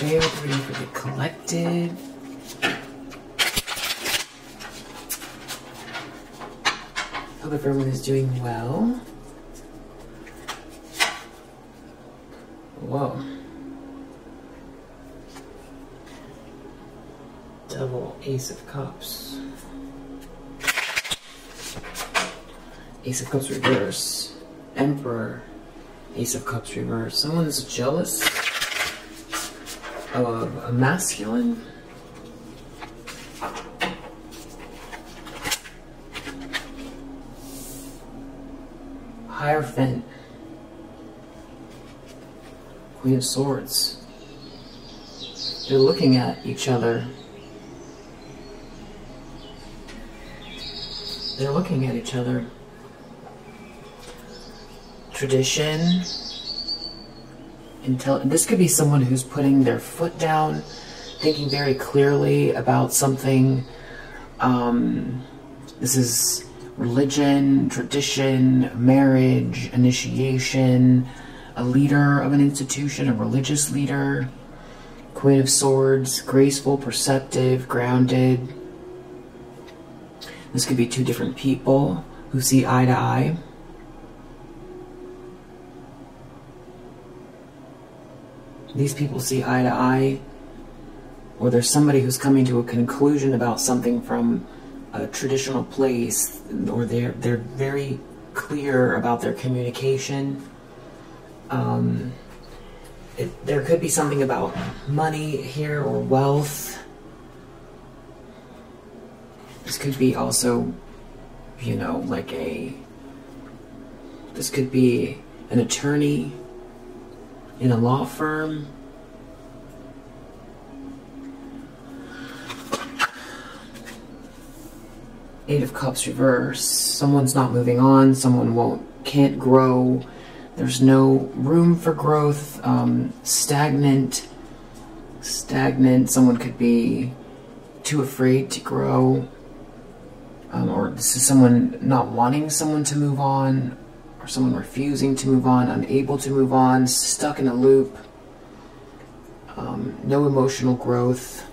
stay open, never get collected. Hope everyone is doing well. Whoa. Double Ace of Cups. Ace of Cups reverse. Emperor. Ace of Cups reverse. Someone's jealous a masculine. Hierophant. Queen of Swords. They're looking at each other. They're looking at each other. Tradition. Intel this could be someone who's putting their foot down, thinking very clearly about something. Um, this is religion, tradition, marriage, initiation, a leader of an institution, a religious leader, Queen of Swords, graceful, perceptive, grounded. This could be two different people who see eye to eye. These people see eye to eye, or there's somebody who's coming to a conclusion about something from a traditional place, or they're they're very clear about their communication. Um, it, there could be something about money here or wealth. This could be also, you know, like a. This could be an attorney in a law firm. Eight of Cups reverse. Someone's not moving on. Someone won't, can't grow. There's no room for growth. Um, stagnant. Stagnant. Someone could be too afraid to grow. Um, or this is someone not wanting someone to move on, or someone refusing to move on, unable to move on, stuck in a loop, um, no emotional growth.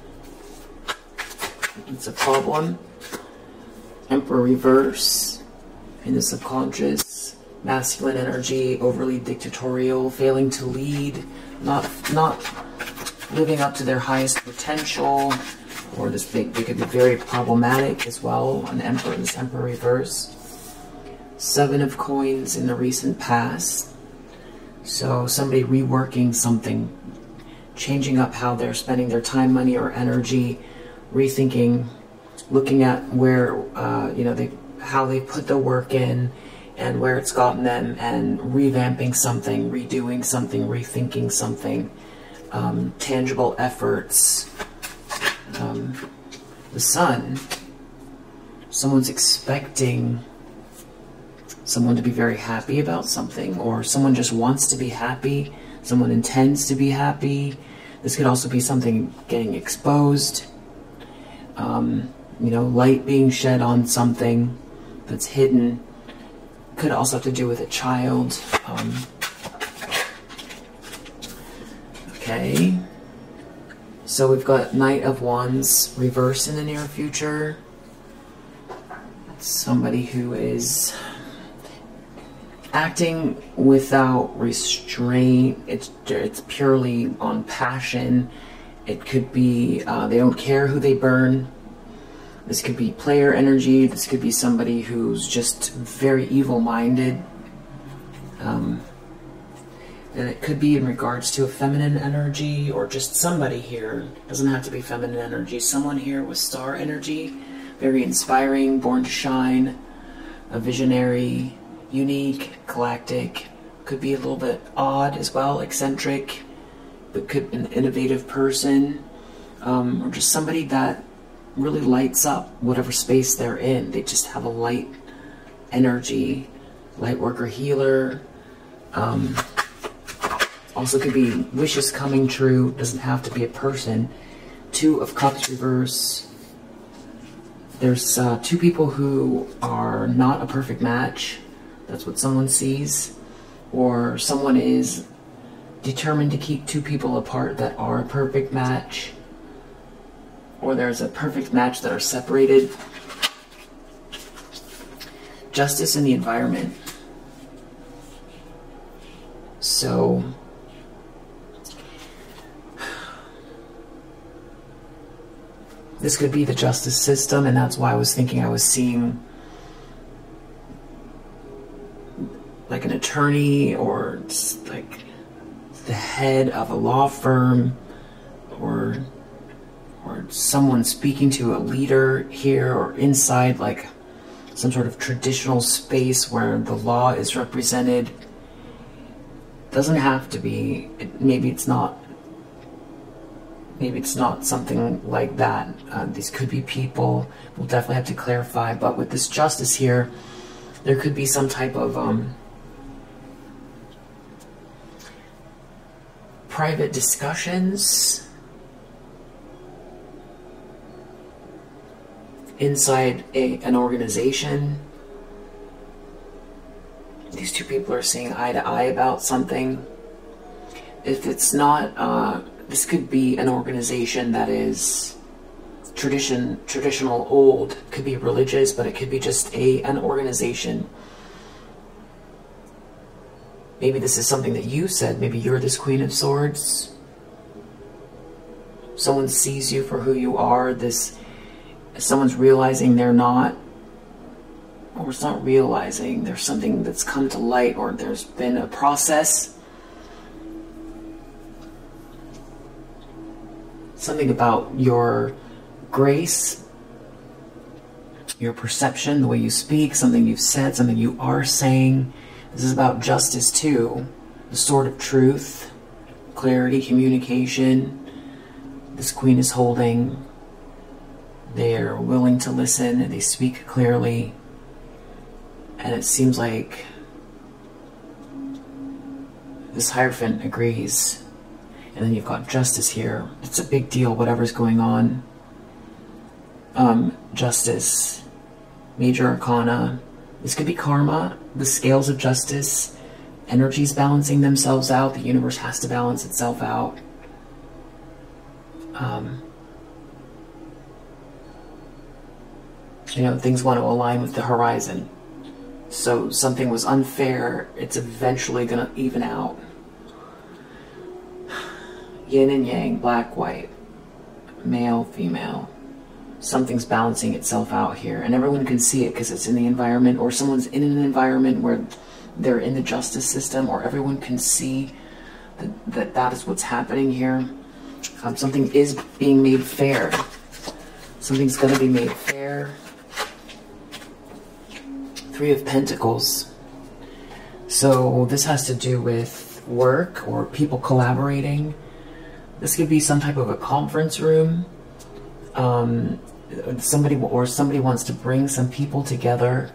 It's a problem. Emperor reverse in the subconscious, masculine energy, overly dictatorial, failing to lead, not not living up to their highest potential, or this big they could be very problematic as well. An emperor, this emperor reverse. Seven of coins in the recent past. So somebody reworking something, changing up how they're spending their time, money, or energy, rethinking, looking at where uh, you know they how they put the work in and where it's gotten them, and revamping something, redoing something, rethinking something, um, tangible efforts. Um, the sun. Someone's expecting someone to be very happy about something, or someone just wants to be happy, someone intends to be happy. This could also be something getting exposed, um, you know, light being shed on something that's hidden. Could also have to do with a child. Um, okay. So we've got Knight of Wands reverse in the near future. Somebody who is acting without restraint. It's it's purely on passion. It could be uh, they don't care who they burn. This could be player energy. This could be somebody who's just very evil-minded. Um, and it could be in regards to a feminine energy or just somebody here. Doesn't have to be feminine energy. Someone here with star energy, very inspiring, born to shine, a visionary, unique, galactic, could be a little bit odd as well, eccentric, but could be an innovative person, um, or just somebody that really lights up whatever space they're in. They just have a light energy, light worker healer. Um, also could be wishes coming true, doesn't have to be a person. Two of Cups reverse. There's uh, two people who are not a perfect match that's what someone sees. Or someone is determined to keep two people apart that are a perfect match, or there's a perfect match that are separated. Justice in the environment. So, this could be the justice system, and that's why I was thinking I was seeing like an attorney or like the head of a law firm or or someone speaking to a leader here or inside like some sort of traditional space where the law is represented. Doesn't have to be. Maybe it's not maybe it's not something like that. Uh, these could be people. We'll definitely have to clarify. But with this justice here there could be some type of um, private discussions inside a, an organization. These two people are seeing eye to eye about something. If it's not, uh, this could be an organization that is tradition, traditional, old. Could be religious, but it could be just a an organization Maybe this is something that you said. Maybe you're this Queen of Swords. Someone sees you for who you are. This, someone's realizing they're not, or it's not realizing. There's something that's come to light, or there's been a process. Something about your grace, your perception, the way you speak, something you've said, something you are saying this is about justice too, the sword of truth, clarity, communication. This queen is holding. They're willing to listen, they speak clearly, and it seems like this Hierophant agrees. And then you've got justice here. It's a big deal, whatever's going on. Um, justice, major arcana, this could be karma, the scales of justice, energies balancing themselves out. The universe has to balance itself out. Um, you know, things want to align with the horizon. So something was unfair, it's eventually going to even out. Yin and yang, black, white, male, female something's balancing itself out here and everyone can see it because it's in the environment or someone's in an environment where they're in the justice system or everyone can see that that, that is what's happening here. Um, something is being made fair. Something's going to be made fair. Three of pentacles. So this has to do with work or people collaborating. This could be some type of a conference room um, somebody or somebody wants to bring some people together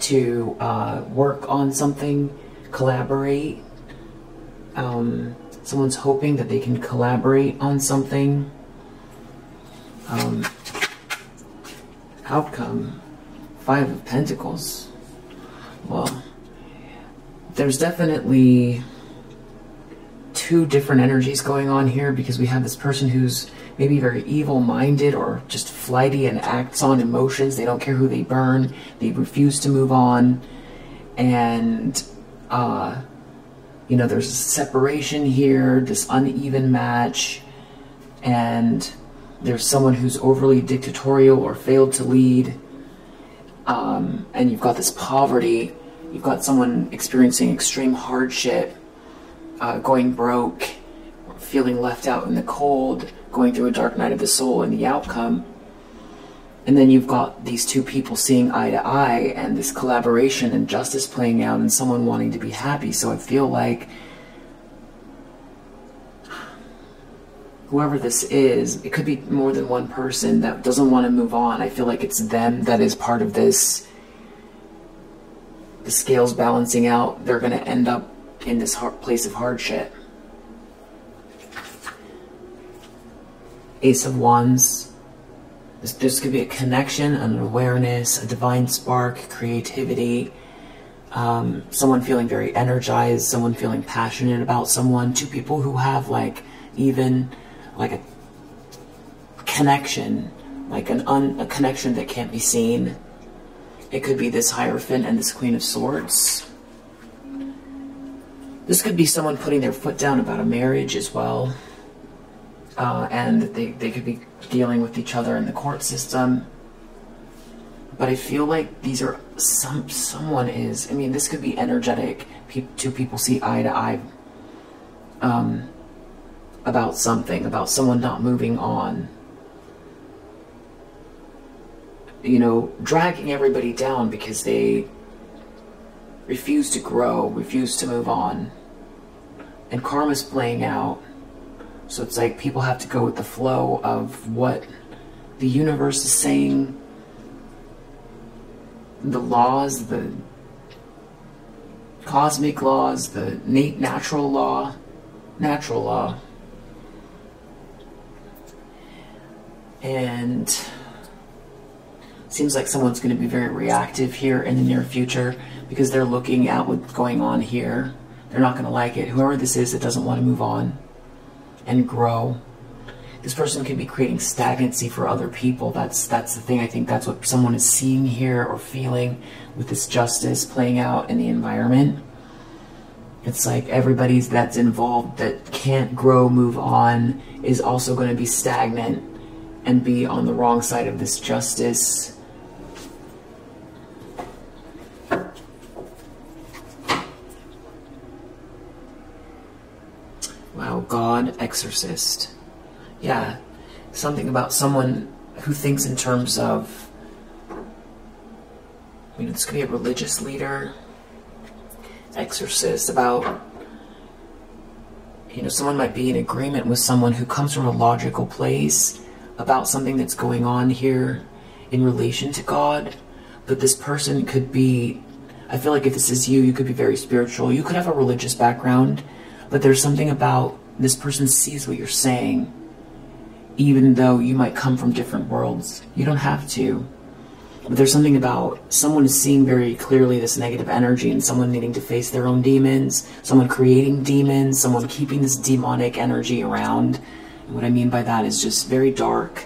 to uh, work on something, collaborate. Um, someone's hoping that they can collaborate on something. Um, outcome, Five of Pentacles. Well, there's definitely two different energies going on here because we have this person who's maybe very evil minded or just flighty and acts on emotions. They don't care who they burn, they refuse to move on. And, uh, you know, there's separation here, this uneven match, and there's someone who's overly dictatorial or failed to lead. Um, and you've got this poverty, you've got someone experiencing extreme hardship, uh, going broke, feeling left out in the cold, going through a dark night of the soul and the outcome. And then you've got these two people seeing eye to eye and this collaboration and justice playing out and someone wanting to be happy. So I feel like whoever this is, it could be more than one person that doesn't want to move on. I feel like it's them that is part of this. The scales balancing out, they're going to end up in this place of hardship. Ace of Wands. This, could be a connection, an awareness, a divine spark, creativity. um, someone feeling very energized, someone feeling passionate about someone, two people who have like even like a connection, like an un, a connection that can't be seen. It could be this Hierophant and this Queen of Swords. This could be someone putting their foot down about a marriage as well. Uh, and they, they could be dealing with each other in the court system. But I feel like these are some someone is. I mean, this could be energetic. Pe two people see eye to eye um, about something, about someone not moving on. You know, dragging everybody down because they refuse to grow, refuse to move on. And karma's playing out. So it's like people have to go with the flow of what the universe is saying, the laws, the cosmic laws, the natural law, natural law. And seems like someone's going to be very reactive here in the near future because they're looking at what's going on here. They're not going to like it. Whoever this is that doesn't want to move on and grow. This person could be creating stagnancy for other people. That's that's the thing. I think that's what someone is seeing here or feeling with this justice playing out in the environment. It's like everybody's that's involved that can't grow, move on, is also going to be stagnant and be on the wrong side of this justice God exorcist. Yeah, something about someone who thinks in terms of, I mean, this could be a religious leader, exorcist, about, you know, someone might be in agreement with someone who comes from a logical place about something that's going on here in relation to God, but this person could be, I feel like if this is you, you could be very spiritual. You could have a religious background, but there's something about this person sees what you're saying, even though you might come from different worlds. You don't have to. But there's something about someone seeing very clearly this negative energy and someone needing to face their own demons, someone creating demons, someone keeping this demonic energy around. And what I mean by that is just very dark,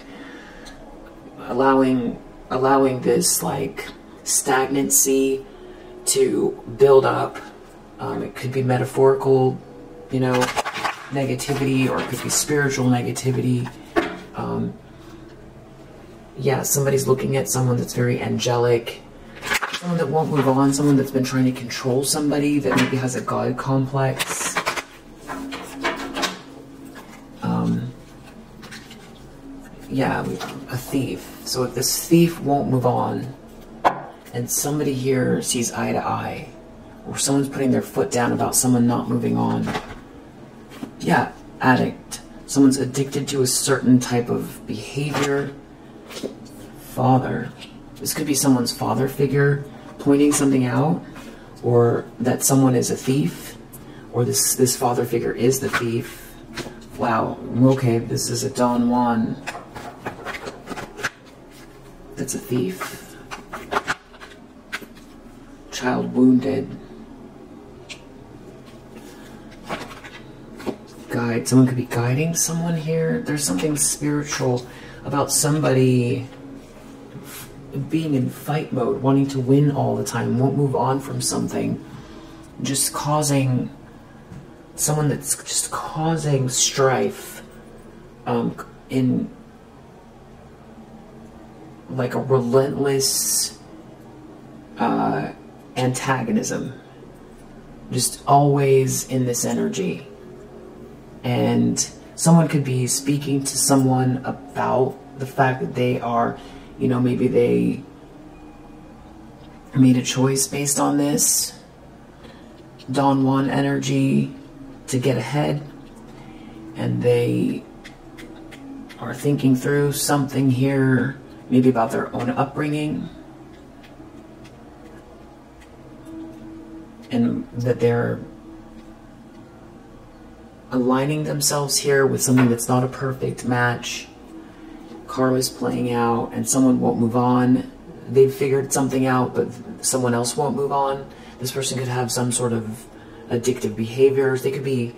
allowing allowing this like stagnancy to build up. Um, it could be metaphorical, you know, negativity or it could be spiritual negativity. Um, yeah, somebody's looking at someone that's very angelic, someone that won't move on, someone that's been trying to control somebody that maybe has a God complex. Um, yeah, a thief. So if this thief won't move on, and somebody here sees eye to eye, or someone's putting their foot down about someone not moving on, yeah, addict. Someone's addicted to a certain type of behavior. Father. This could be someone's father figure pointing something out, or that someone is a thief, or this, this father figure is the thief. Wow, okay, this is a Don Juan. That's a thief. Child wounded. Guide. Someone could be guiding someone here. There's something spiritual about somebody being in fight mode, wanting to win all the time, won't move on from something, just causing someone that's just causing strife um, in like a relentless uh, antagonism, just always in this energy and someone could be speaking to someone about the fact that they are, you know, maybe they made a choice based on this Don Juan energy to get ahead, and they are thinking through something here, maybe about their own upbringing. And that they're aligning themselves here with something that's not a perfect match. Karma's playing out and someone won't move on. They've figured something out, but someone else won't move on. This person could have some sort of addictive behaviors. They could be,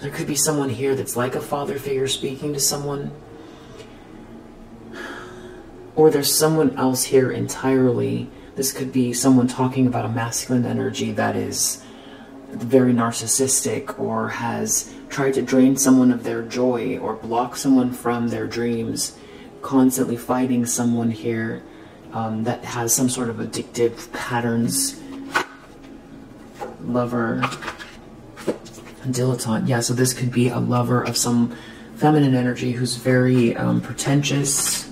there could be someone here that's like a father figure speaking to someone. Or there's someone else here entirely. This could be someone talking about a masculine energy that is very narcissistic or has tried to drain someone of their joy or block someone from their dreams, constantly fighting someone here um, that has some sort of addictive patterns. Lover, dilettante. Yeah, so this could be a lover of some feminine energy who's very um, pretentious.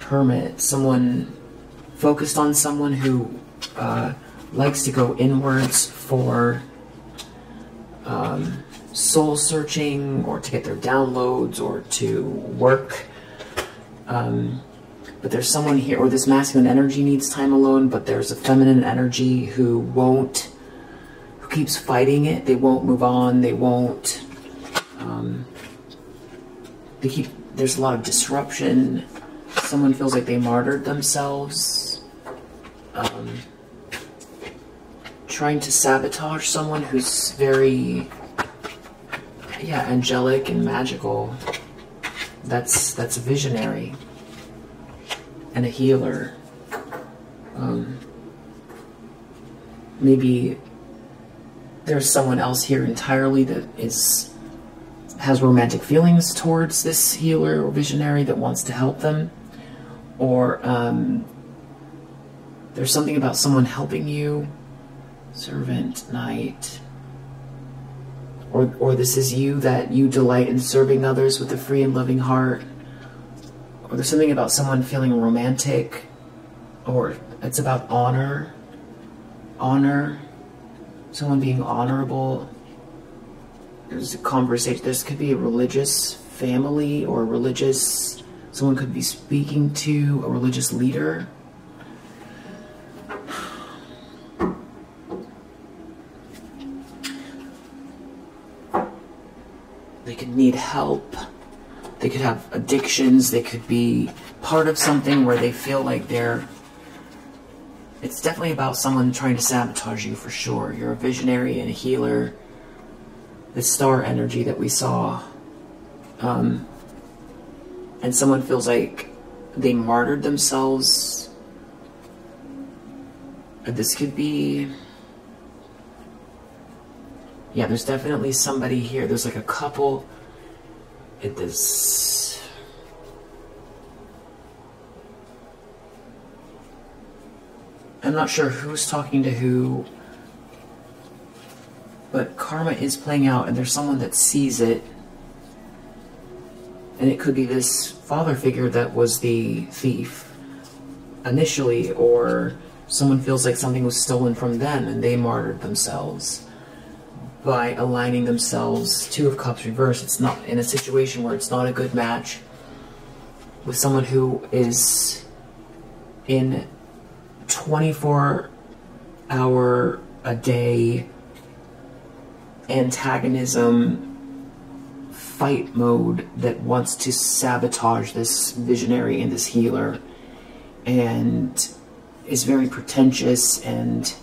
Hermit, someone focused on someone who uh, likes to go inwards for um, soul searching or to get their downloads or to work. Um, but there's someone here, or this masculine energy needs time alone, but there's a feminine energy who won't, who keeps fighting it. They won't move on. They won't, um, they keep, there's a lot of disruption. Someone feels like they martyred themselves. Um, trying to sabotage someone who's very, yeah, angelic and magical. That's, that's a visionary and a healer. Um, maybe there's someone else here entirely that is has romantic feelings towards this healer or visionary that wants to help them, or um, there's something about someone helping you, servant, knight, or or this is you that you delight in serving others with a free and loving heart or there's something about someone feeling romantic, or it's about honor, honor, someone being honorable. There's a conversation, this could be a religious family or religious, someone could be speaking to a religious leader. Could need help. They could have addictions. They could be part of something where they feel like they're... It's definitely about someone trying to sabotage you for sure. You're a visionary and a healer. The star energy that we saw. Um, and someone feels like they martyred themselves. This could be... Yeah, there's definitely somebody here. There's like a couple it is I'm not sure who's talking to who, but karma is playing out and there's someone that sees it. And it could be this father figure that was the thief initially, or someone feels like something was stolen from them and they martyred themselves by aligning themselves two of cups reverse it's not in a situation where it's not a good match with someone who is in 24 hour a day antagonism fight mode that wants to sabotage this visionary and this healer and is very pretentious and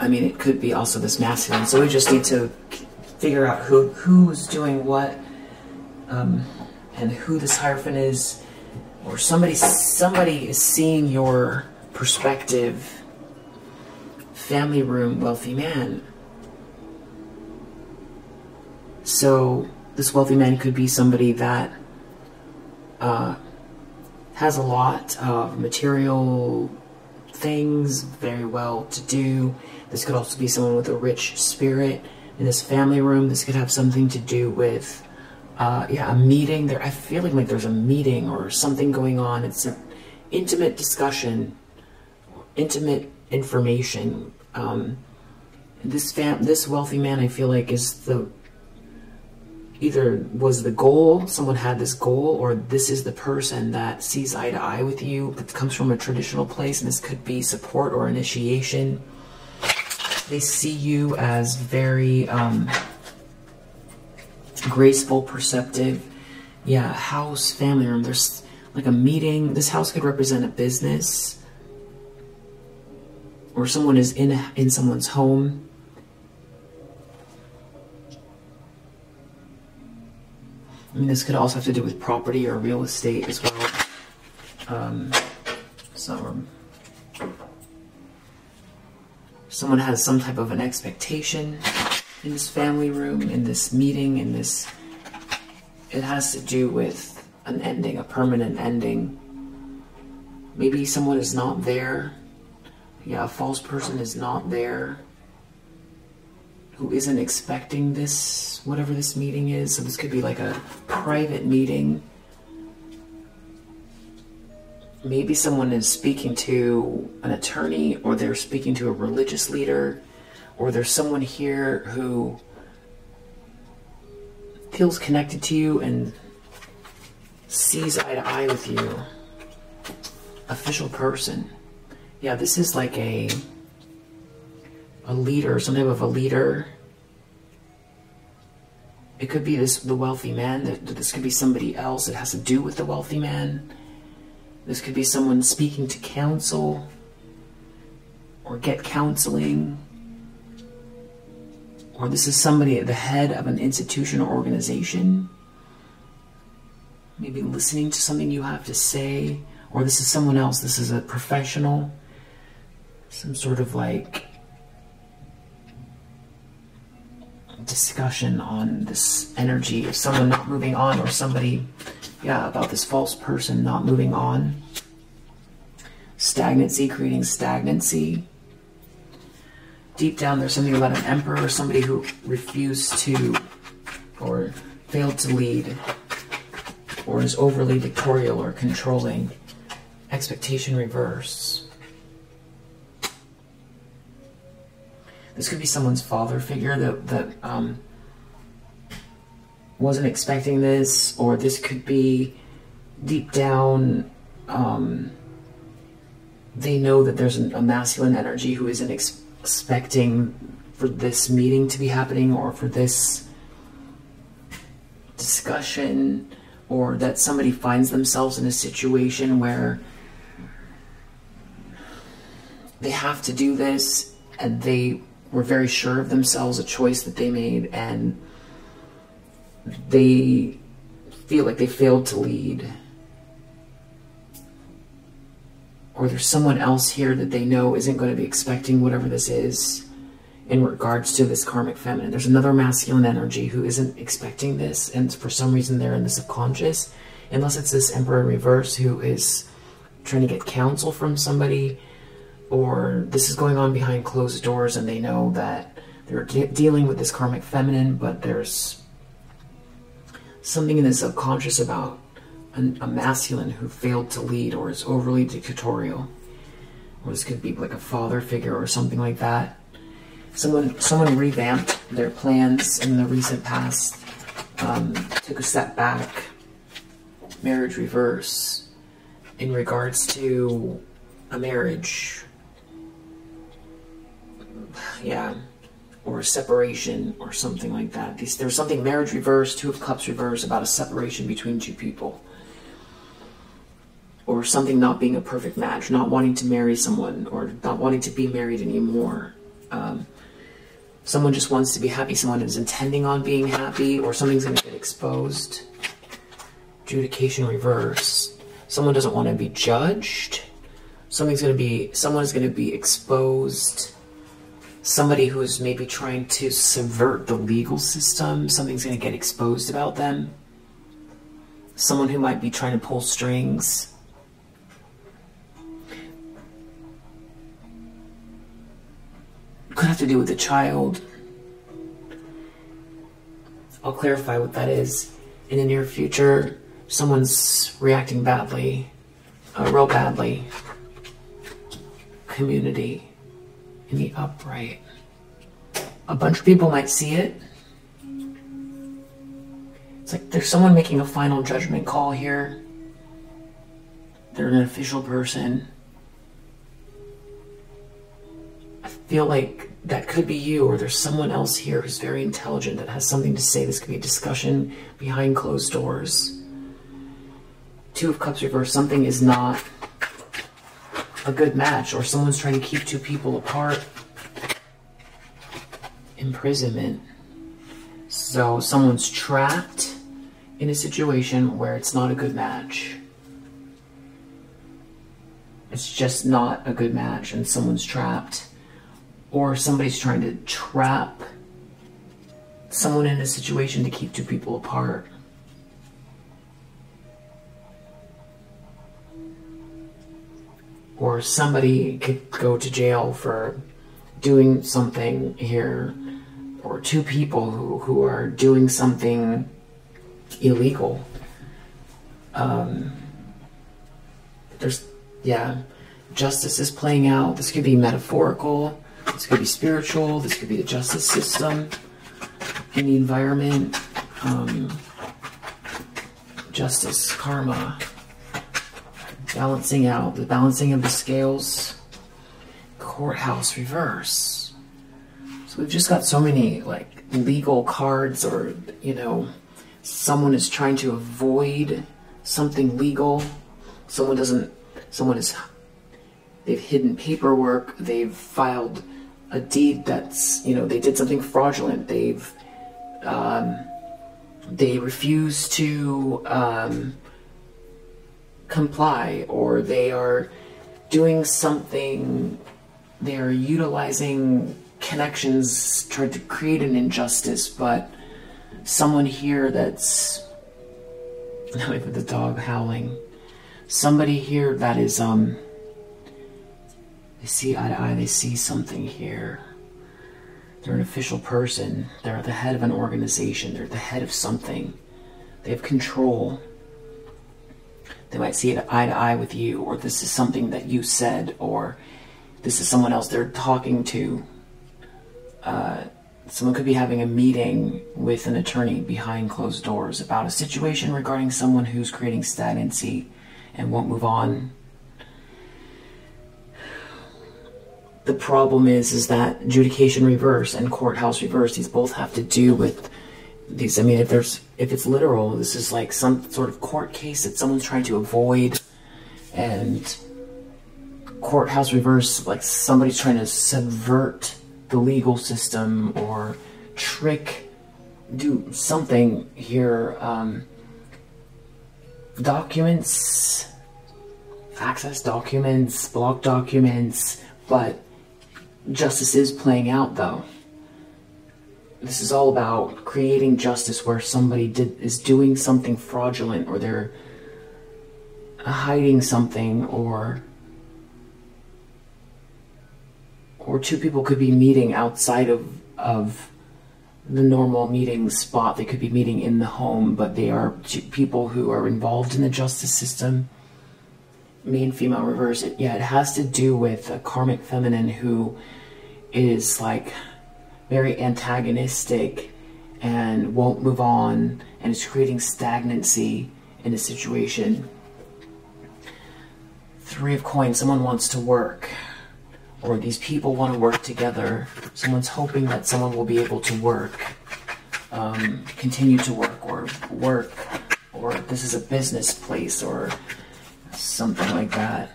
I mean, it could be also this masculine. So we just need to figure out who who's doing what, um, and who this hierophant is, or somebody somebody is seeing your perspective. Family room, wealthy man. So this wealthy man could be somebody that uh, has a lot of material things, very well to do. This could also be someone with a rich spirit. In this family room, this could have something to do with, uh, yeah, a meeting. There, I feel like there's a meeting or something going on. It's an intimate discussion, intimate information. Um, this fam, this wealthy man, I feel like is the either was the goal, someone had this goal, or this is the person that sees eye to eye with you, that comes from a traditional place, and this could be support or initiation. They see you as very um, graceful, perceptive. Yeah, house, family room. There's like a meeting. This house could represent a business or someone is in in someone's home. I mean, this could also have to do with property or real estate as well. Um, so, someone has some type of an expectation in this family room, in this meeting, in this. It has to do with an ending, a permanent ending. Maybe someone is not there. Yeah, a false person is not there. Who isn't expecting this, whatever this meeting is. So this could be like a private meeting. Maybe someone is speaking to an attorney or they're speaking to a religious leader or there's someone here who feels connected to you and sees eye to eye with you. Official person. Yeah, this is like a a leader, some type of a leader. It could be this the wealthy man. This could be somebody else. It has to do with the wealthy man. This could be someone speaking to counsel or get counseling. Or this is somebody at the head of an institution or organization, maybe listening to something you have to say, or this is someone else, this is a professional, some sort of like discussion on this energy of someone not moving on or somebody, yeah, about this false person not moving on. Stagnancy, creating stagnancy deep down there's something about an emperor, or somebody who refused to or failed to lead or is overly dictatorial or controlling. Expectation reverse. This could be someone's father figure that, that um, wasn't expecting this, or this could be deep down, um, they know that there's a masculine energy who isn't expecting expecting for this meeting to be happening or for this discussion or that somebody finds themselves in a situation where they have to do this and they were very sure of themselves, a choice that they made, and they feel like they failed to lead or there's someone else here that they know isn't going to be expecting whatever this is in regards to this karmic feminine. There's another masculine energy who isn't expecting this, and for some reason they're in the subconscious, unless it's this emperor in reverse who is trying to get counsel from somebody, or this is going on behind closed doors and they know that they're de dealing with this karmic feminine, but there's something in the subconscious about a masculine who failed to lead or is overly dictatorial. Or this could be like a father figure or something like that. Someone, someone revamped their plans in the recent past, um, took a step back, marriage reverse, in regards to a marriage. Yeah or a separation or something like that. There's something marriage reverse, two of cups reverse about a separation between two people or something not being a perfect match, not wanting to marry someone or not wanting to be married anymore. Um, someone just wants to be happy, someone is intending on being happy, or something's going to get exposed. Adjudication reverse. Someone doesn't want to be judged. Something's going to be, someone is going to be exposed. Somebody who is maybe trying to subvert the legal system, something's going to get exposed about them. Someone who might be trying to pull strings could have to do with the child. I'll clarify what that is. In the near future, someone's reacting badly, uh, real badly. Community in the upright. A bunch of people might see it. It's like there's someone making a final judgment call here. They're an official person. I feel like that could be you, or there's someone else here who's very intelligent that has something to say. This could be a discussion behind closed doors. Two of Cups reversed, something is not a good match, or someone's trying to keep two people apart. Imprisonment. So someone's trapped in a situation where it's not a good match. It's just not a good match, and someone's trapped. Or somebody's trying to trap someone in a situation to keep two people apart. Or somebody could go to jail for doing something here, or two people who, who are doing something illegal. Um, there's, yeah, justice is playing out. This could be metaphorical, this could be spiritual, this could be the justice system in the environment, um, justice, karma, balancing out, the balancing of the scales, courthouse reverse. So we've just got so many like legal cards or, you know, someone is trying to avoid something legal. Someone doesn't, someone is, they've hidden paperwork, they've filed a deed that's, you know, they did something fraudulent, they've um, they refuse to um, comply or they are doing something, they are utilizing connections, trying to create an injustice, but someone here that's with the dog howling, somebody here that is, um, they see eye to eye, they see something here they're an official person. They're the head of an organization. They're the head of something. They have control. They might see it eye to eye with you, or this is something that you said, or this is someone else they're talking to. Uh, someone could be having a meeting with an attorney behind closed doors about a situation regarding someone who's creating stagnancy and won't move on the problem is is that adjudication reverse and courthouse reverse these both have to do with these i mean if there's if it's literal this is like some sort of court case that someone's trying to avoid and courthouse reverse like somebody's trying to subvert the legal system or trick do something here um, documents access documents block documents but justice is playing out, though. This is all about creating justice where somebody did, is doing something fraudulent or they're hiding something or or two people could be meeting outside of of the normal meeting spot. They could be meeting in the home, but they are people who are involved in the justice system. Me and female reverse. It, yeah, it has to do with a karmic feminine who is like very antagonistic and won't move on and is creating stagnancy in a situation. Three of coins, someone wants to work or these people want to work together. Someone's hoping that someone will be able to work, um, continue to work or work, or this is a business place or something like that.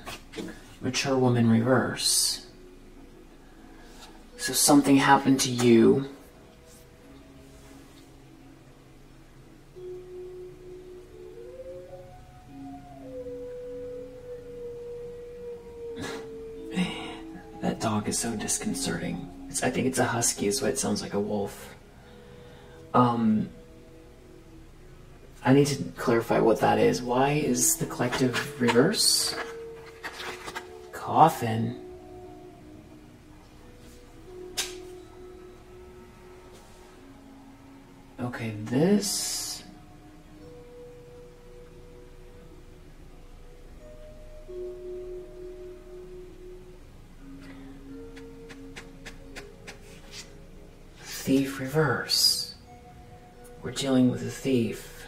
Mature woman reverse. So something happened to you. that dog is so disconcerting. It's, I think it's a husky, so it sounds like a wolf. Um, I need to clarify what that is. Why is the collective reverse? Coffin. Okay, this... Thief reverse. We're dealing with a thief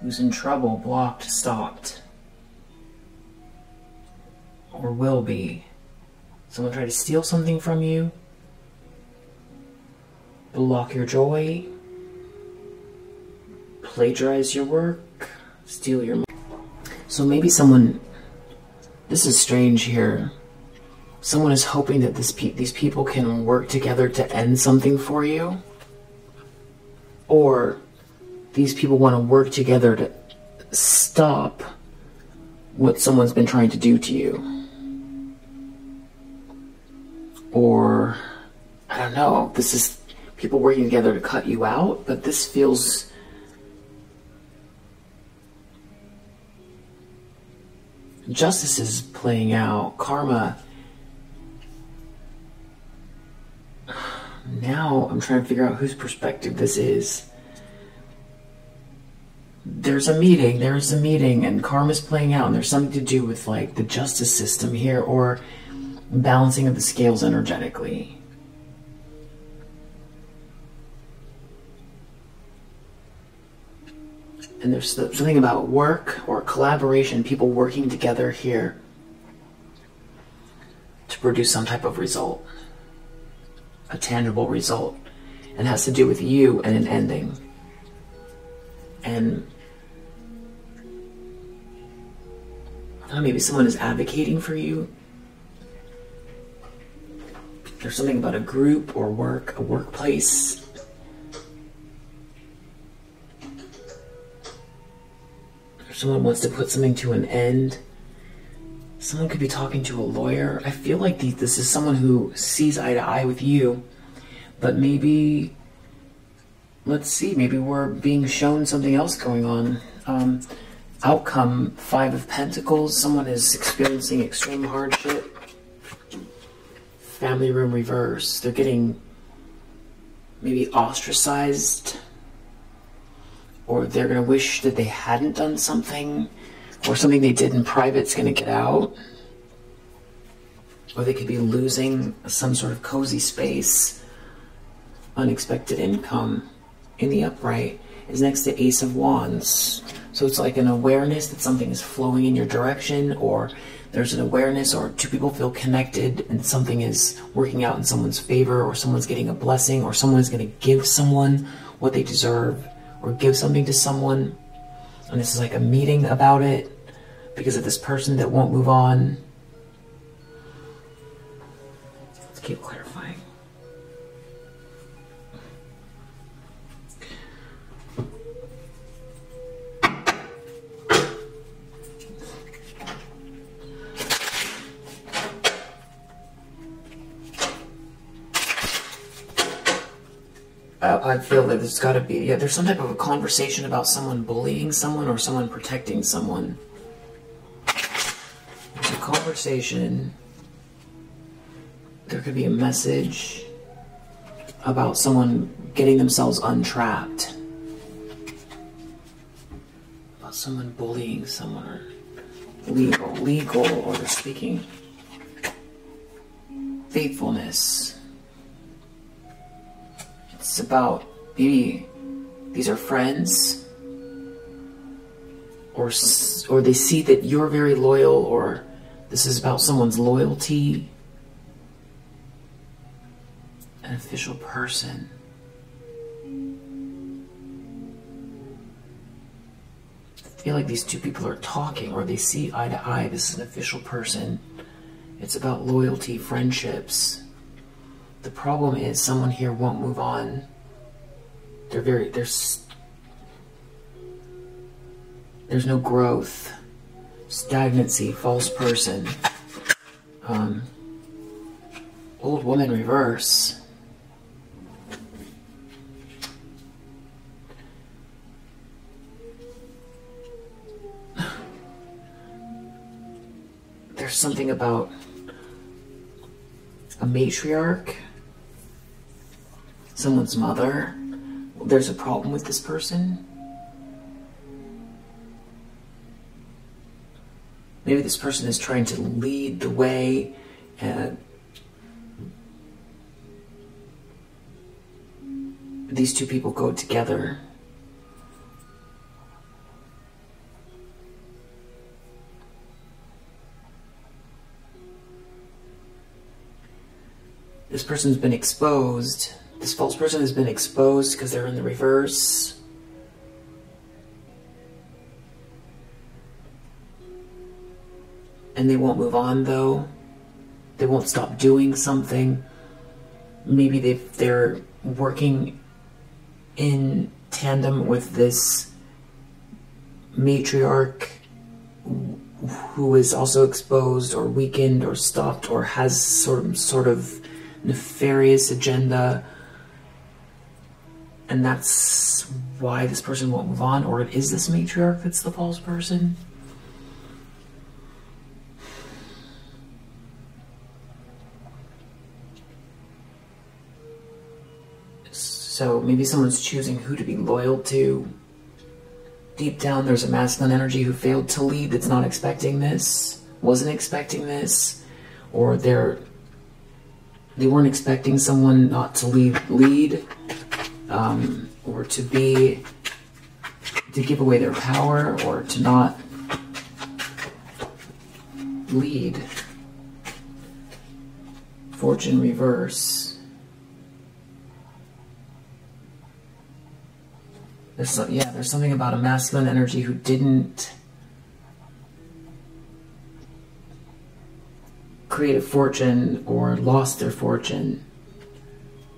who's in trouble, blocked, stopped, or will be. Someone tried to steal something from you, block your joy, plagiarize your work, steal your. So maybe someone. This is strange here. Someone is hoping that this pe- these people can work together to end something for you, or these people want to work together to stop what someone's been trying to do to you. Or, I don't know, this is people working together to cut you out, but this feels. Justice is playing out. Karma. Now I'm trying to figure out whose perspective this is there's a meeting, there's a meeting, and karma's playing out, and there's something to do with like the justice system here or balancing of the scales energetically. And there's something about work or collaboration, people working together here to produce some type of result, a tangible result, and has to do with you and an ending. And maybe someone is advocating for you. There's something about a group or work, a workplace. Or someone wants to put something to an end. Someone could be talking to a lawyer. I feel like this is someone who sees eye to eye with you, but maybe, let's see, maybe we're being shown something else going on. Um, outcome five of pentacles someone is experiencing extreme hardship family room reverse they're getting maybe ostracized or they're going to wish that they hadn't done something or something they did in private is going to get out. Or they could be losing some sort of cozy space unexpected income in the upright is next to ace of wands. So it's like an awareness that something is flowing in your direction, or there's an awareness, or two people feel connected and something is working out in someone's favor, or someone's getting a blessing, or someone is going to give someone what they deserve, or give something to someone. And this is like a meeting about it because of this person that won't move on. Let's keep clarifying. Uh, I feel that there's got to be, yeah, there's some type of a conversation about someone bullying someone or someone protecting someone. There's a conversation. There could be a message about someone getting themselves untrapped. About someone bullying someone or legal, legal, or speaking faithfulness. It's about maybe these are friends, or or they see that you're very loyal, or this is about someone's loyalty. An official person. I feel like these two people are talking, or they see eye to eye. This is an official person. It's about loyalty, friendships. The problem is someone here won't move on. They're very, there's, there's no growth, stagnancy, false person, um, old woman reverse. There's something about a matriarch someone's mother, there's a problem with this person. Maybe this person is trying to lead the way and these two people go together. This person's been exposed this false person has been exposed because they're in the reverse. And they won't move on though. They won't stop doing something. Maybe they're working in tandem with this matriarch who is also exposed or weakened or stopped or has some sort of nefarious agenda and that's why this person won't move on or is this matriarch that's the false person? So maybe someone's choosing who to be loyal to. Deep down there's a masculine energy who failed to lead that's not expecting this, wasn't expecting this, or they're they weren't expecting someone not to lead lead um, or to be to give away their power or to not lead. Fortune reverse. There's so, yeah, there's something about a masculine energy who didn't create a fortune or lost their fortune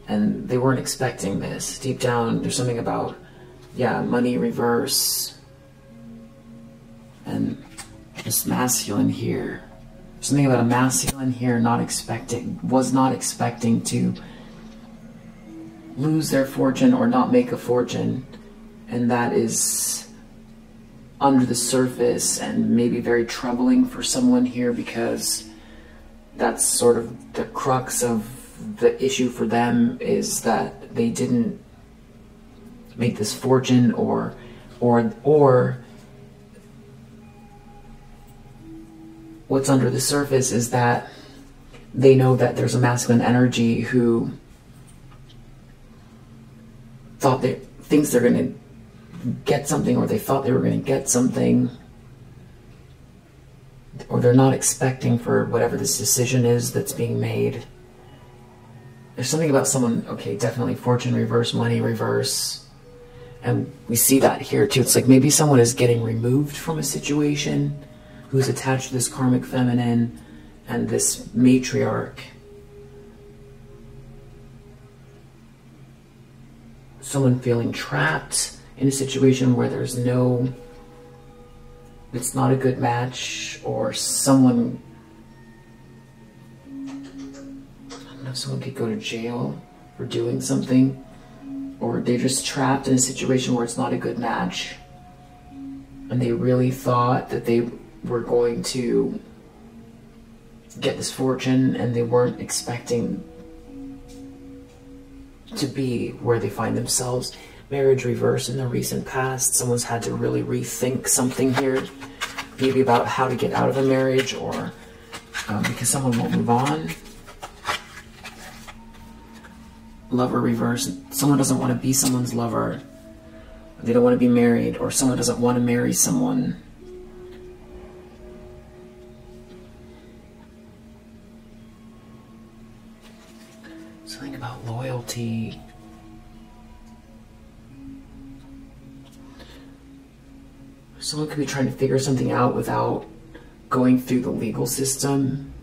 and they weren't expecting this. Deep down, there's something about, yeah, money reverse and this masculine here. Something about a masculine here not expecting, was not expecting to lose their fortune or not make a fortune and that is under the surface and maybe very troubling for someone here because that's sort of the crux of the issue for them is that they didn't make this fortune or or or what's under the surface is that they know that there's a masculine energy who thought that thinks they're going to get something or they thought they were going to get something or they're not expecting for whatever this decision is that's being made. There's something about someone, okay, definitely fortune reverse, money reverse. And we see that here too. It's like maybe someone is getting removed from a situation who's attached to this karmic feminine and this matriarch. Someone feeling trapped in a situation where there's no, it's not a good match, or someone, someone could go to jail for doing something, or they're just trapped in a situation where it's not a good match, and they really thought that they were going to get this fortune, and they weren't expecting to be where they find themselves marriage reverse in the recent past. Someone's had to really rethink something here, maybe about how to get out of a marriage or um, because someone won't move on. Lover reverse. Someone doesn't want to be someone's lover. They don't want to be married, or someone doesn't want to marry someone. Something about loyalty. someone could be trying to figure something out without going through the legal system.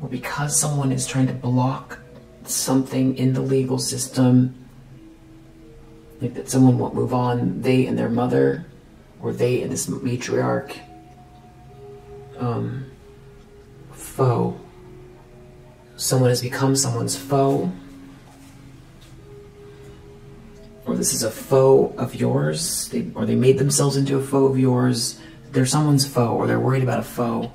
Or because someone is trying to block something in the legal system, like that someone won't move on, they and their mother, or they and this matriarch, um, foe. Someone has become someone's foe or this is a foe of yours, they, or they made themselves into a foe of yours, they're someone's foe, or they're worried about a foe.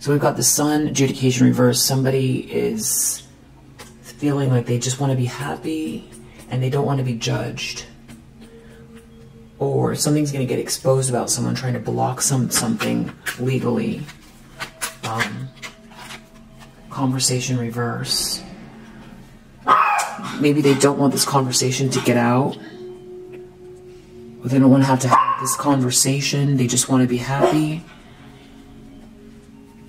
So we've got the sun, adjudication reverse. Somebody is feeling like they just want to be happy and they don't want to be judged. Or something's going to get exposed about someone trying to block some something legally. Um, conversation reverse maybe they don't want this conversation to get out. Or they don't want to have to have this conversation. They just want to be happy.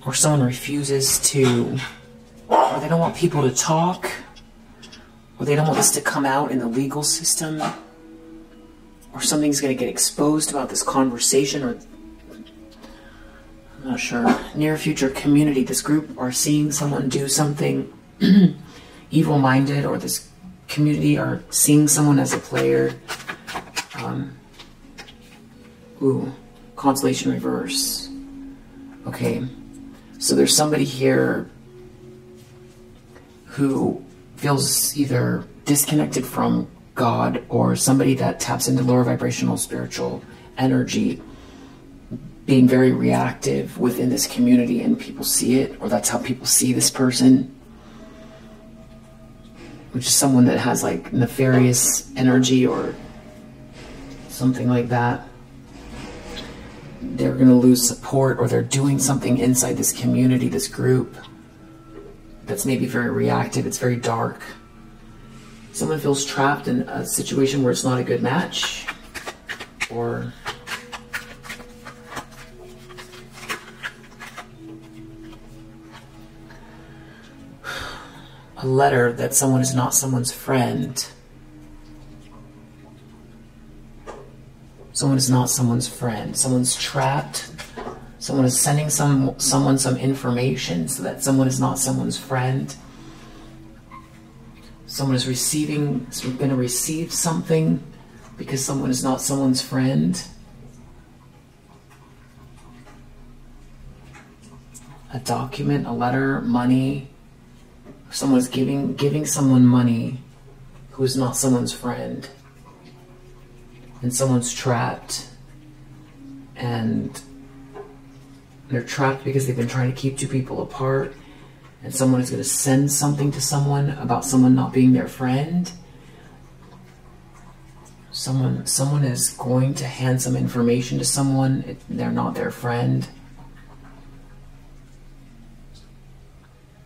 Or someone refuses to, or they don't want people to talk. Or they don't want this to come out in the legal system. Or something's going to get exposed about this conversation. Or I'm not sure. Near future community, this group are seeing someone do something evil minded, or this community are seeing someone as a player. Um, ooh, constellation reverse. Okay, so there's somebody here who feels either disconnected from God or somebody that taps into lower vibrational spiritual energy being very reactive within this community and people see it or that's how people see this person which is someone that has like nefarious energy or something like that they're going to lose support or they're doing something inside this community this group that's maybe very reactive it's very dark someone feels trapped in a situation where it's not a good match or a letter that someone is not someone's friend. Someone is not someone's friend. Someone's trapped. Someone is sending some someone some information so that someone is not someone's friend. Someone is receiving, is going to receive something because someone is not someone's friend. A document, a letter, money, someone's giving giving someone money who's not someone's friend and someone's trapped and they're trapped because they've been trying to keep two people apart and someone is going to send something to someone about someone not being their friend someone someone is going to hand some information to someone they're not their friend.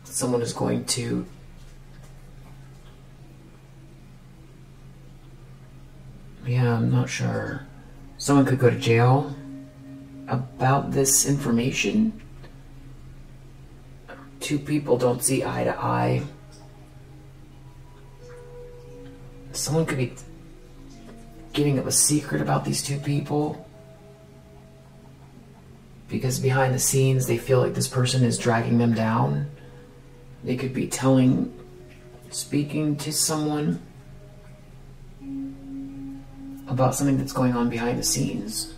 Someone is going to yeah i'm not sure. Someone could go to jail about this information? Two people don't see eye to eye. Someone could be giving up a secret about these two people? Because behind the scenes they feel like this person is dragging them down. They could be telling, speaking to someone about something that's going on behind the scenes.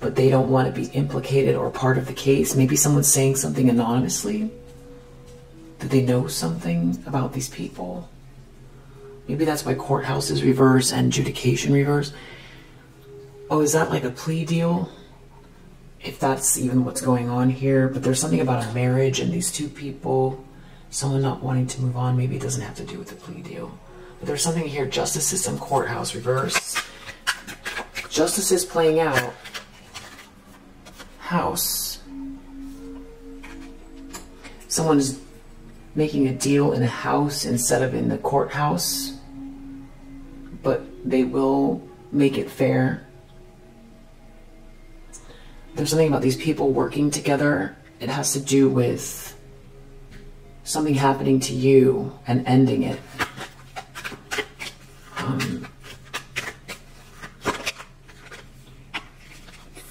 But they don't want to be implicated or part of the case. Maybe someone's saying something anonymously. That they know something about these people. Maybe that's why courthouse is reverse and adjudication reverse. Oh, is that like a plea deal? if that's even what's going on here, but there's something about a marriage and these two people, someone not wanting to move on. Maybe it doesn't have to do with the plea deal. There's something here justice system, courthouse, reverse. Justice is playing out. House. Someone is making a deal in a house instead of in the courthouse. But they will make it fair there's something about these people working together. It has to do with something happening to you and ending it.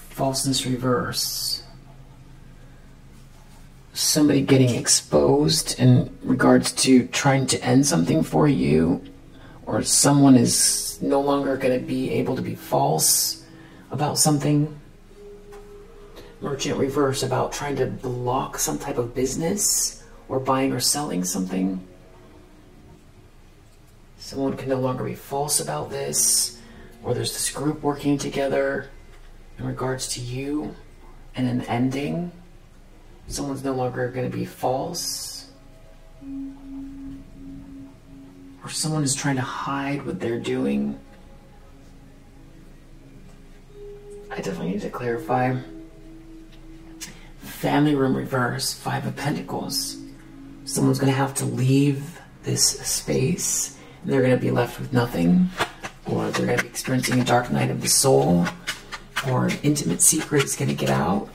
Falseness reverse. Somebody getting exposed in regards to trying to end something for you, or someone is no longer going to be able to be false about something merchant reverse about trying to block some type of business or buying or selling something. Someone can no longer be false about this, or there's this group working together in regards to you and an ending. Someone's no longer going to be false. Or someone is trying to hide what they're doing. I definitely need to clarify. Family room reverse, Five of Pentacles. Someone's going to have to leave this space they're going to be left with nothing, or they're going to be experiencing a dark night of the soul, or an intimate secret is going to get out.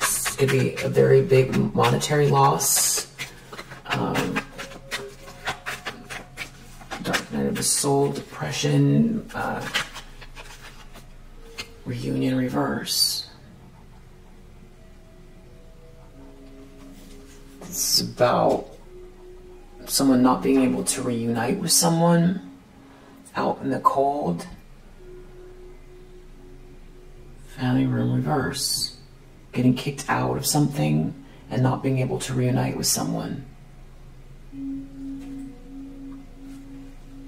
It's going to be a very big monetary loss. Um, dark night of the soul, depression, uh, reunion reverse. It's about someone not being able to reunite with someone out in the cold. Family room reverse. Getting kicked out of something and not being able to reunite with someone.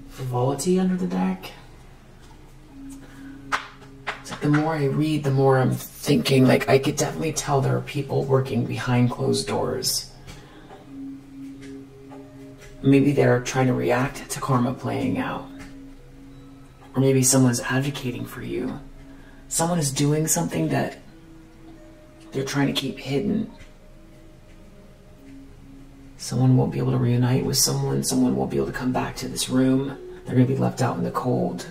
Frivolity under the deck. It's like the more I read, the more I'm thinking, like, I could definitely tell there are people working behind closed doors. Maybe they're trying to react to karma playing out. Or maybe someone's advocating for you. Someone is doing something that they're trying to keep hidden. Someone won't be able to reunite with someone. Someone won't be able to come back to this room. They're going to be left out in the cold.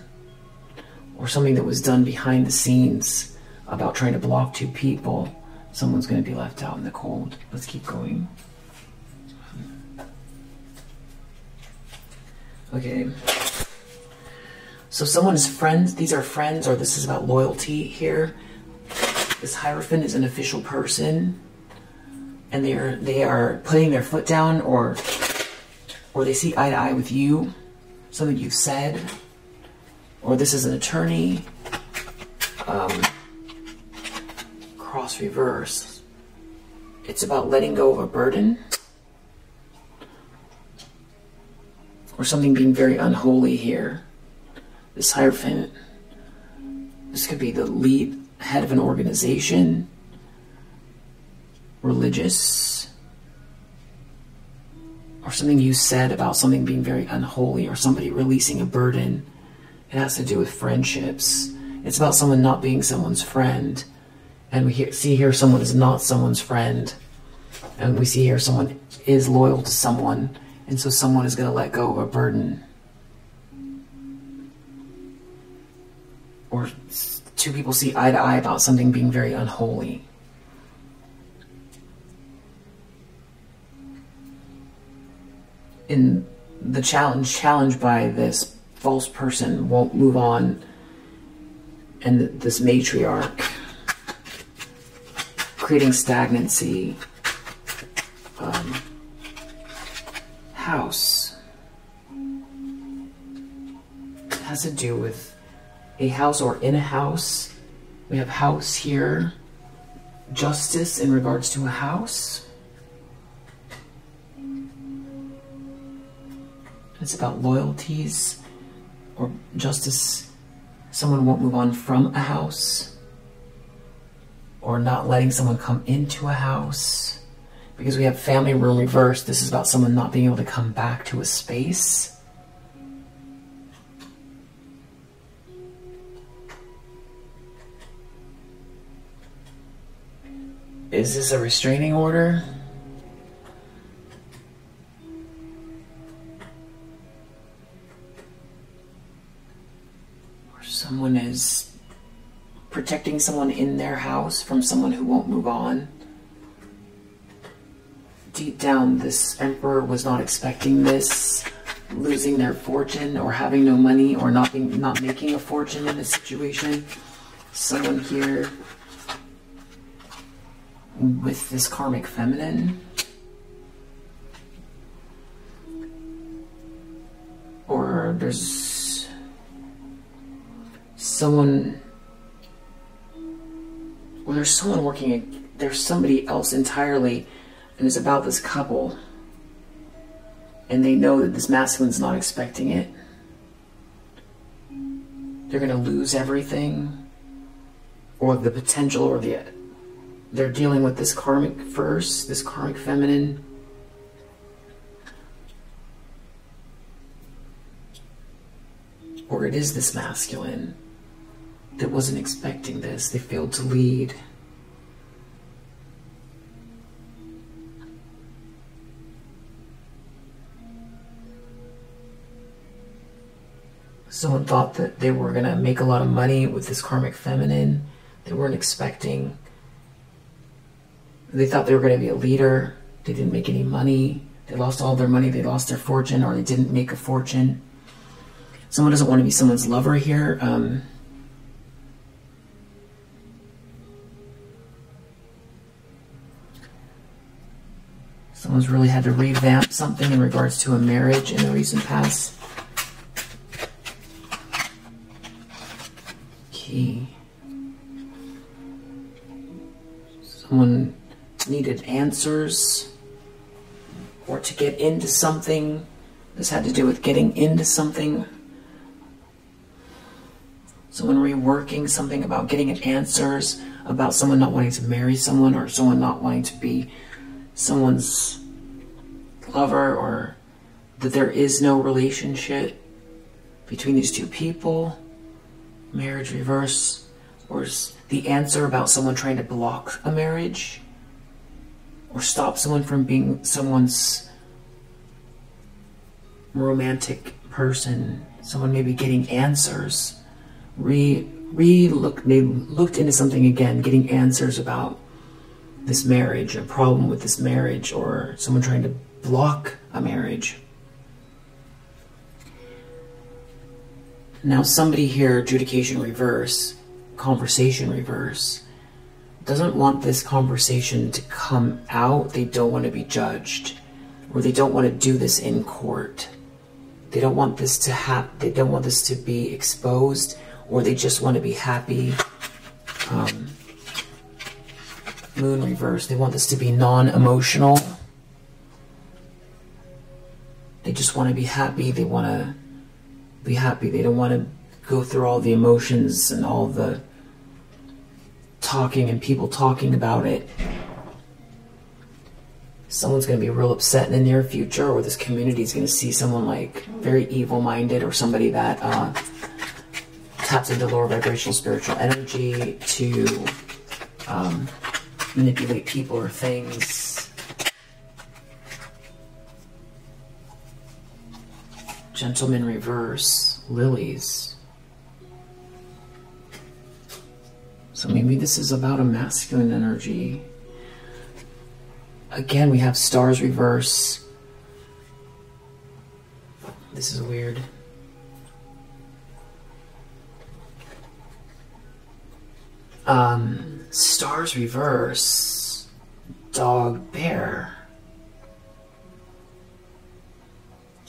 Or something that was done behind the scenes about trying to block two people. Someone's going to be left out in the cold. Let's keep going. Okay. So someone is friends. These are friends, or this is about loyalty here. This Hierophant is an official person, and they are they are putting their foot down, or or they see eye to eye with you, something you've said, or this is an attorney. Um, cross reverse. It's about letting go of a burden. Or something being very unholy here. This Hierophant, this could be the lead head of an organization, religious, or something you said about something being very unholy, or somebody releasing a burden. It has to do with friendships. It's about someone not being someone's friend. And we see here someone is not someone's friend. And we see here someone is loyal to someone. And so someone is going to let go of a burden. Or two people see eye to eye about something being very unholy. In the challenge, challenged by this false person won't move on, and this matriarch creating stagnancy. Um, house has to do with a house or in a house. We have house here, justice in regards to a house. It's about loyalties or justice. Someone won't move on from a house or not letting someone come into a house. Because we have family room reversed, this is about someone not being able to come back to a space. Is this a restraining order? Or someone is protecting someone in their house from someone who won't move on. Deep down, this emperor was not expecting this, losing their fortune or having no money or not being, not making a fortune in this situation. Someone here with this karmic feminine. Or there's someone or there's someone working there's somebody else entirely and it's about this couple and they know that this masculine's not expecting it they're going to lose everything or the potential or the they're dealing with this karmic first, this karmic feminine. Or it is this masculine that wasn't expecting this. They failed to lead. Someone thought that they were going to make a lot of money with this karmic feminine. They weren't expecting they thought they were going to be a leader. They didn't make any money. They lost all their money. They lost their fortune, or they didn't make a fortune. Someone doesn't want to be someone's lover here. Um, Someone's really had to revamp something in regards to a marriage in the recent past. Key. Someone needed answers or to get into something. This had to do with getting into something. Someone reworking something about getting answers about someone not wanting to marry someone or someone not wanting to be someone's lover or that there is no relationship between these two people, marriage reverse, or the answer about someone trying to block a marriage or stop someone from being someone's romantic person, someone maybe getting answers, re re look they looked into something again, getting answers about this marriage, a problem with this marriage, or someone trying to block a marriage. Now, somebody here, adjudication reverse, conversation reverse, doesn't want this conversation to come out. They don't want to be judged, or they don't want to do this in court. They don't want this to happen. They don't want this to be exposed, or they just want to be happy. Um, moon reverse. They want this to be non-emotional. They just want to be happy. They want to be happy. They don't want to go through all the emotions and all the talking and people talking about it. Someone's going to be real upset in the near future, or this community is going to see someone like very evil minded or somebody that uh, taps into lower vibrational spiritual energy to um, manipulate people or things. Gentleman reverse, lilies. So maybe this is about a masculine energy. Again, we have stars reverse. This is weird. Um, stars reverse. Dog, bear.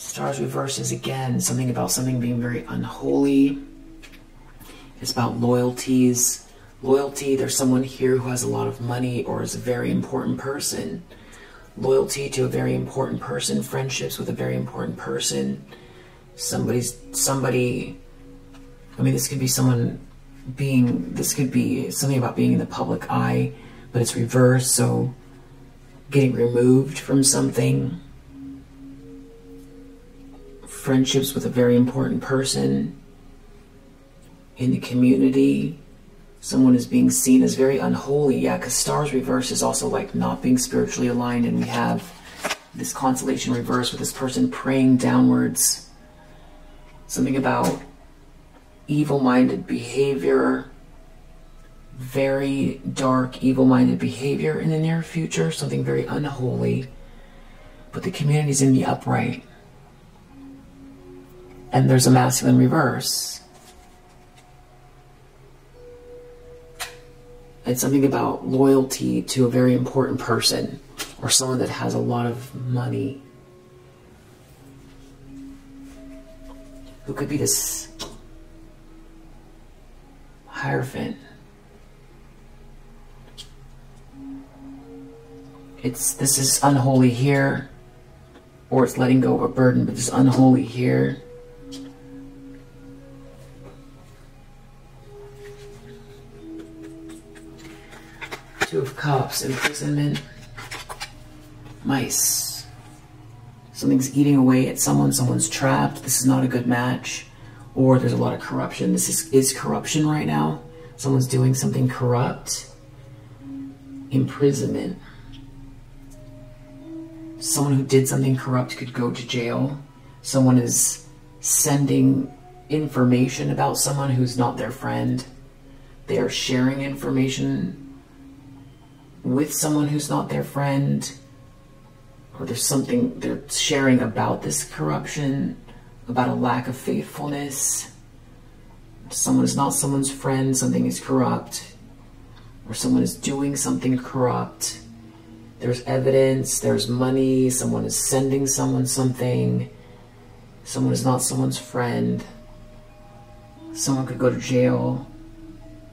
Stars reverse is again something about something being very unholy. It's about loyalties. Loyalty, there's someone here who has a lot of money or is a very important person. Loyalty to a very important person, friendships with a very important person. Somebody's somebody I mean this could be someone being this could be something about being in the public eye, but it's reversed, so getting removed from something. Friendships with a very important person in the community. Someone is being seen as very unholy. Yeah, because stars reverse is also like not being spiritually aligned, and we have this constellation reverse with this person praying downwards. Something about evil minded behavior, very dark, evil minded behavior in the near future, something very unholy. But the community's in the upright. And there's a masculine reverse. It's something about loyalty to a very important person or someone that has a lot of money. Who could be this Hierophant. It's this is unholy here, or it's letting go of a burden, but this unholy here. Two of Cups, imprisonment, mice. Something's eating away at someone, someone's trapped. This is not a good match or there's a lot of corruption. This is, is corruption right now. Someone's doing something corrupt. Imprisonment. Someone who did something corrupt could go to jail. Someone is sending information about someone who's not their friend. They are sharing information with someone who's not their friend. Or there's something they're sharing about this corruption about a lack of faithfulness. Someone is not someone's friend, something is corrupt, or someone is doing something corrupt. there's evidence, there's money, someone is sending someone something, someone is not someone's friend, someone could go to jail,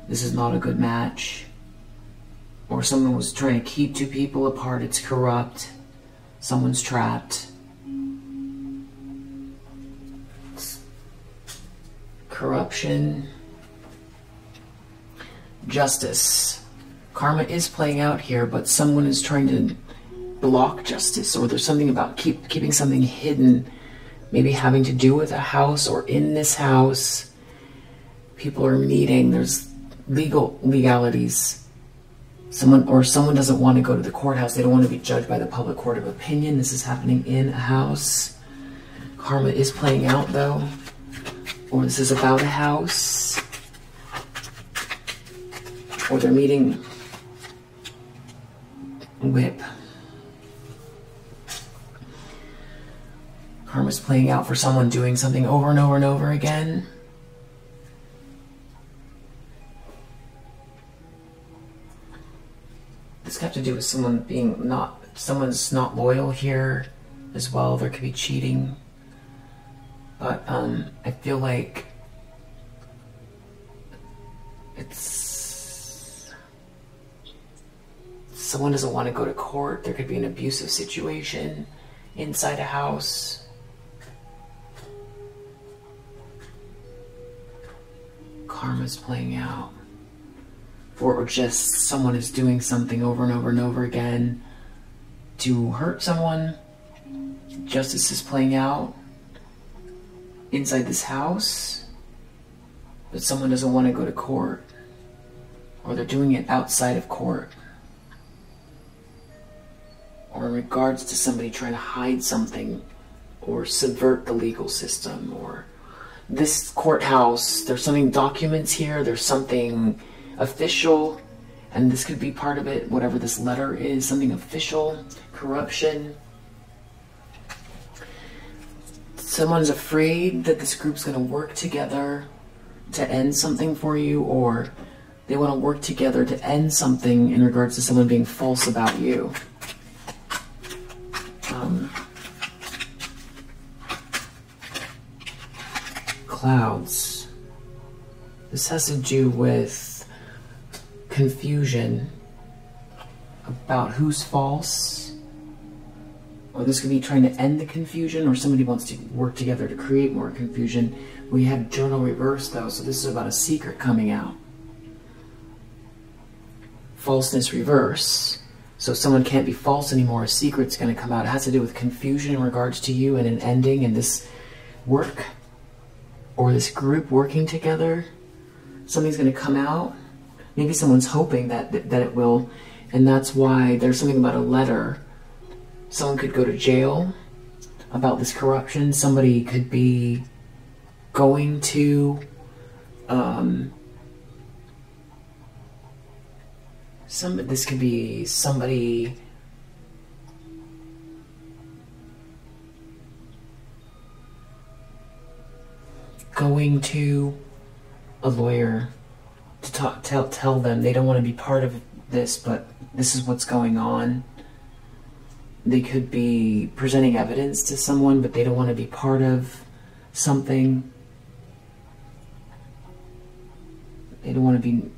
this is not a good match, or someone was trying to keep two people apart, it's corrupt, someone's trapped. Corruption, justice karma is playing out here, but someone is trying to block justice, or there's something about keep keeping something hidden, maybe having to do with a house or in this house. People are meeting. There's legal legalities. Someone or someone doesn't want to go to the courthouse. They don't want to be judged by the public court of opinion. This is happening in a house. Karma is playing out though, or this is about a house, or they're meeting whip. Karma's playing out for someone doing something over and over and over again. This got to do with someone being not, someone's not loyal here as well. There could be cheating. But um, I feel like it's someone doesn't want to go to court. There could be an abusive situation inside a house. Karma's playing out. Or just someone is doing something over and over and over again to hurt someone. Justice is playing out inside this house. But someone doesn't want to go to court. Or they're doing it outside of court or in regards to somebody trying to hide something or subvert the legal system or this courthouse, there's something documents here, there's something official, and this could be part of it, whatever this letter is, something official, corruption. Someone's afraid that this group's going to work together to end something for you, or they want to work together to end something in regards to someone being false about you. Um, clouds. This has to do with confusion about who's false. Or this could be trying to end the confusion, or somebody wants to work together to create more confusion. We have journal reverse though, so this is about a secret coming out. Falseness reverse. So someone can't be false anymore. A secret's going to come out. It has to do with confusion in regards to you and an ending and this work or this group working together. Something's going to come out. Maybe someone's hoping that, that, it will. And that's why there's something about a letter. Someone could go to jail about this corruption. Somebody could be going to um, Some this could be somebody going to a lawyer to talk tell tell them they don't want to be part of this but this is what's going on they could be presenting evidence to someone but they don't want to be part of something they don't want to be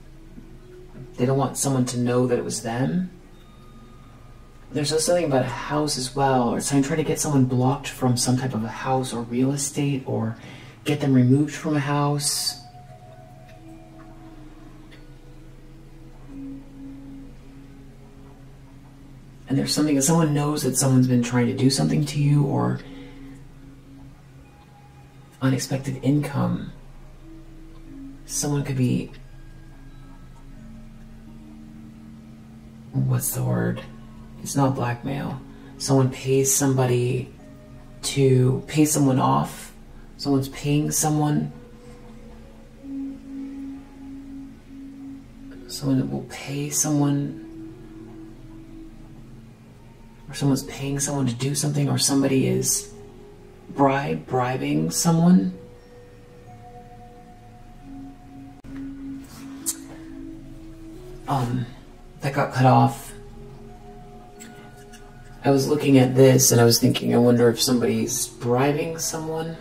they don't want someone to know that it was them. There's also something about a house as well, or trying to get someone blocked from some type of a house or real estate, or get them removed from a house. And there's something that someone knows that someone's been trying to do something to you, or unexpected income. Someone could be what's the word? It's not blackmail. Someone pays somebody to pay someone off. Someone's paying someone. Someone will pay someone. Or someone's paying someone to do something, or somebody is bribe, bribing someone. Um, that got cut off. I was looking at this and I was thinking, I wonder if somebody's bribing someone.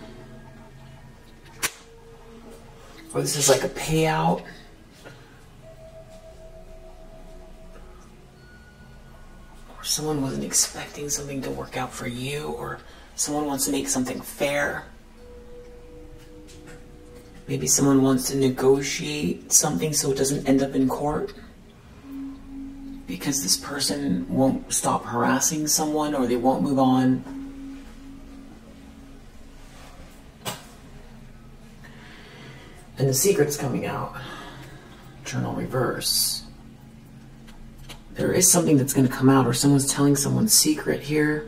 Or this is like a payout. Someone wasn't expecting something to work out for you, or someone wants to make something fair. Maybe someone wants to negotiate something so it doesn't end up in court because this person won't stop harassing someone or they won't move on. And the secret's coming out. Journal reverse. There is something that's going to come out, or someone's telling someone's secret here.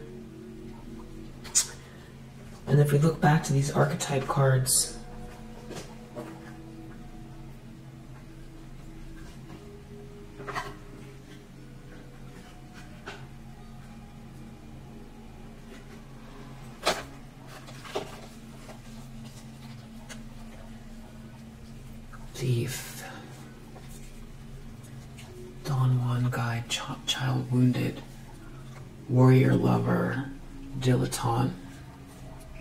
And if we look back to these archetype cards, thief, Don Juan guide, ch child wounded, warrior lover, dilettante,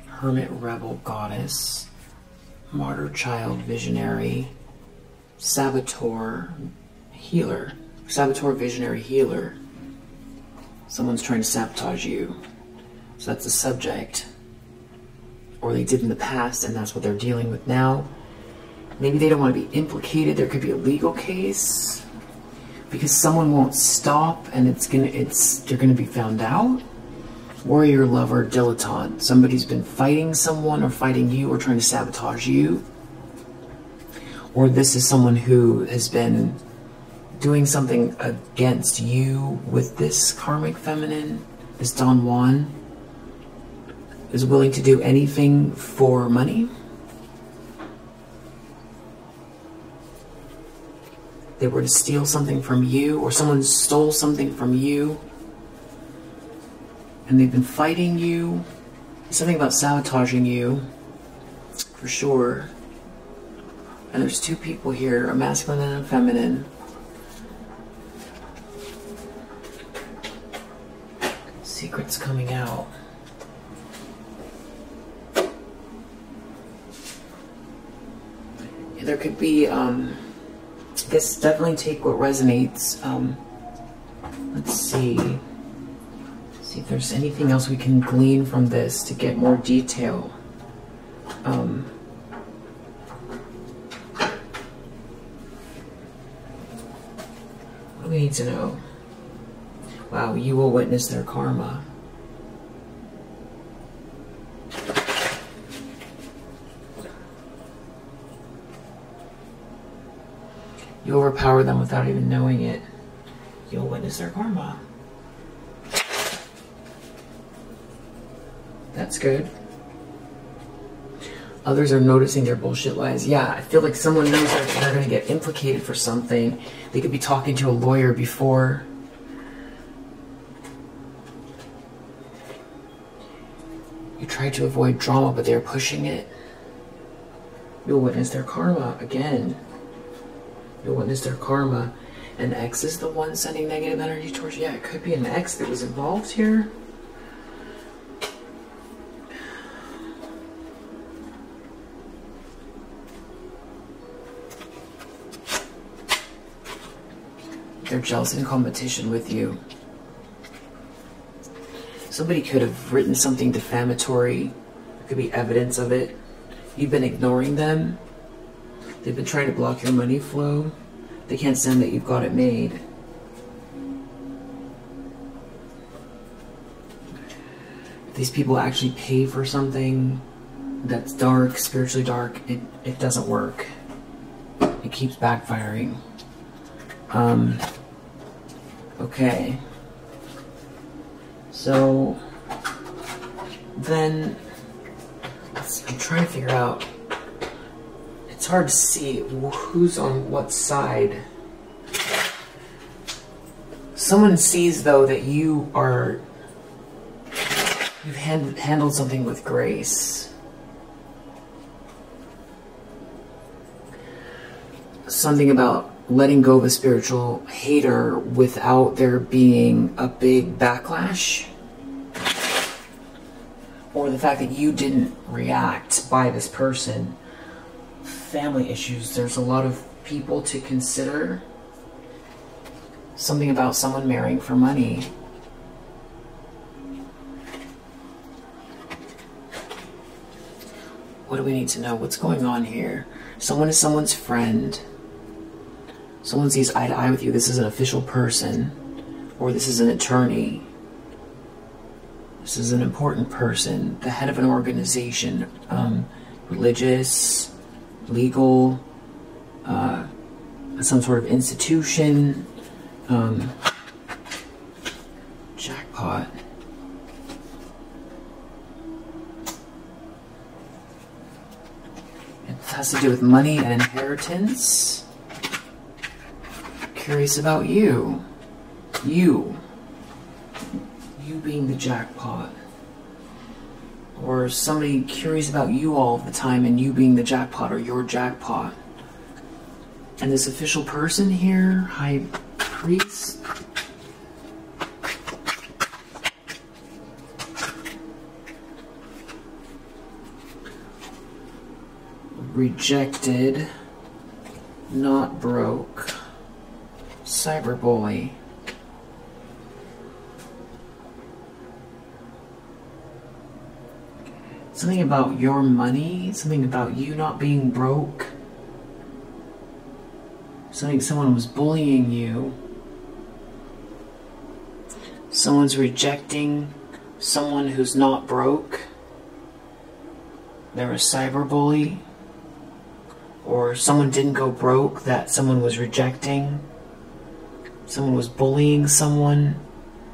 hermit rebel goddess, martyr child visionary, saboteur healer, saboteur visionary healer. Someone's trying to sabotage you. So that's the subject. Or they did in the past, and that's what they're dealing with now. Maybe they don't want to be implicated. There could be a legal case because someone won't stop, and it's gonna it's they're gonna be found out. Warrior, lover, dilettante. Somebody's been fighting someone, or fighting you, or trying to sabotage you. Or this is someone who has been doing something against you with this karmic feminine, this Don Juan, is willing to do anything for money. They were to steal something from you, or someone stole something from you, and they've been fighting you. Something about sabotaging you, for sure. And there's two people here, a masculine and a feminine. Secrets coming out. there could be, um, this definitely take what resonates. Um, let's see. See if there's anything else we can glean from this to get more detail. Um, what do we need to know? Wow, you will witness their karma. You overpower them without even knowing it. You'll witness their karma. That's good. Others are noticing their bullshit lies. Yeah, I feel like someone knows that they're going to get implicated for something. They could be talking to a lawyer before. You tried to avoid drama, but they're pushing it. You'll witness their karma again. You'll witness their karma. An ex is the one sending negative energy towards you. Yeah, it could be an ex that was involved here. They're jealous in competition with you. Somebody could have written something defamatory. There could be evidence of it. You've been ignoring them. They've been trying to block your money flow. They can't stand that you've got it made. If these people actually pay for something that's dark, spiritually dark, it, it doesn't work. It keeps backfiring. Um, okay. So, then, I'm trying to figure out hard to see who's on what side. Someone sees, though, that you are... You've hand, handled something with grace. Something about letting go of a spiritual hater without there being a big backlash. or the fact that you didn't react by this person. Family issues, there's a lot of people to consider. Something about someone marrying for money. What do we need to know? What's going on here? Someone is someone's friend. Someone sees eye to eye with you. This is an official person. Or this is an attorney. This is an important person. The head of an organization. Um, religious, legal, uh, some sort of institution. Um, jackpot. It has to do with money and inheritance. Curious about you. You. You being the jackpot. Or somebody curious about you all the time and you being the jackpot or your jackpot. And this official person here, High Priest, rejected, not broke, cyberbully. Something about your money, something about you not being broke, something someone was bullying you, someone's rejecting someone who's not broke, they're a cyberbully. Or someone didn't go broke that someone was rejecting, someone was bullying someone,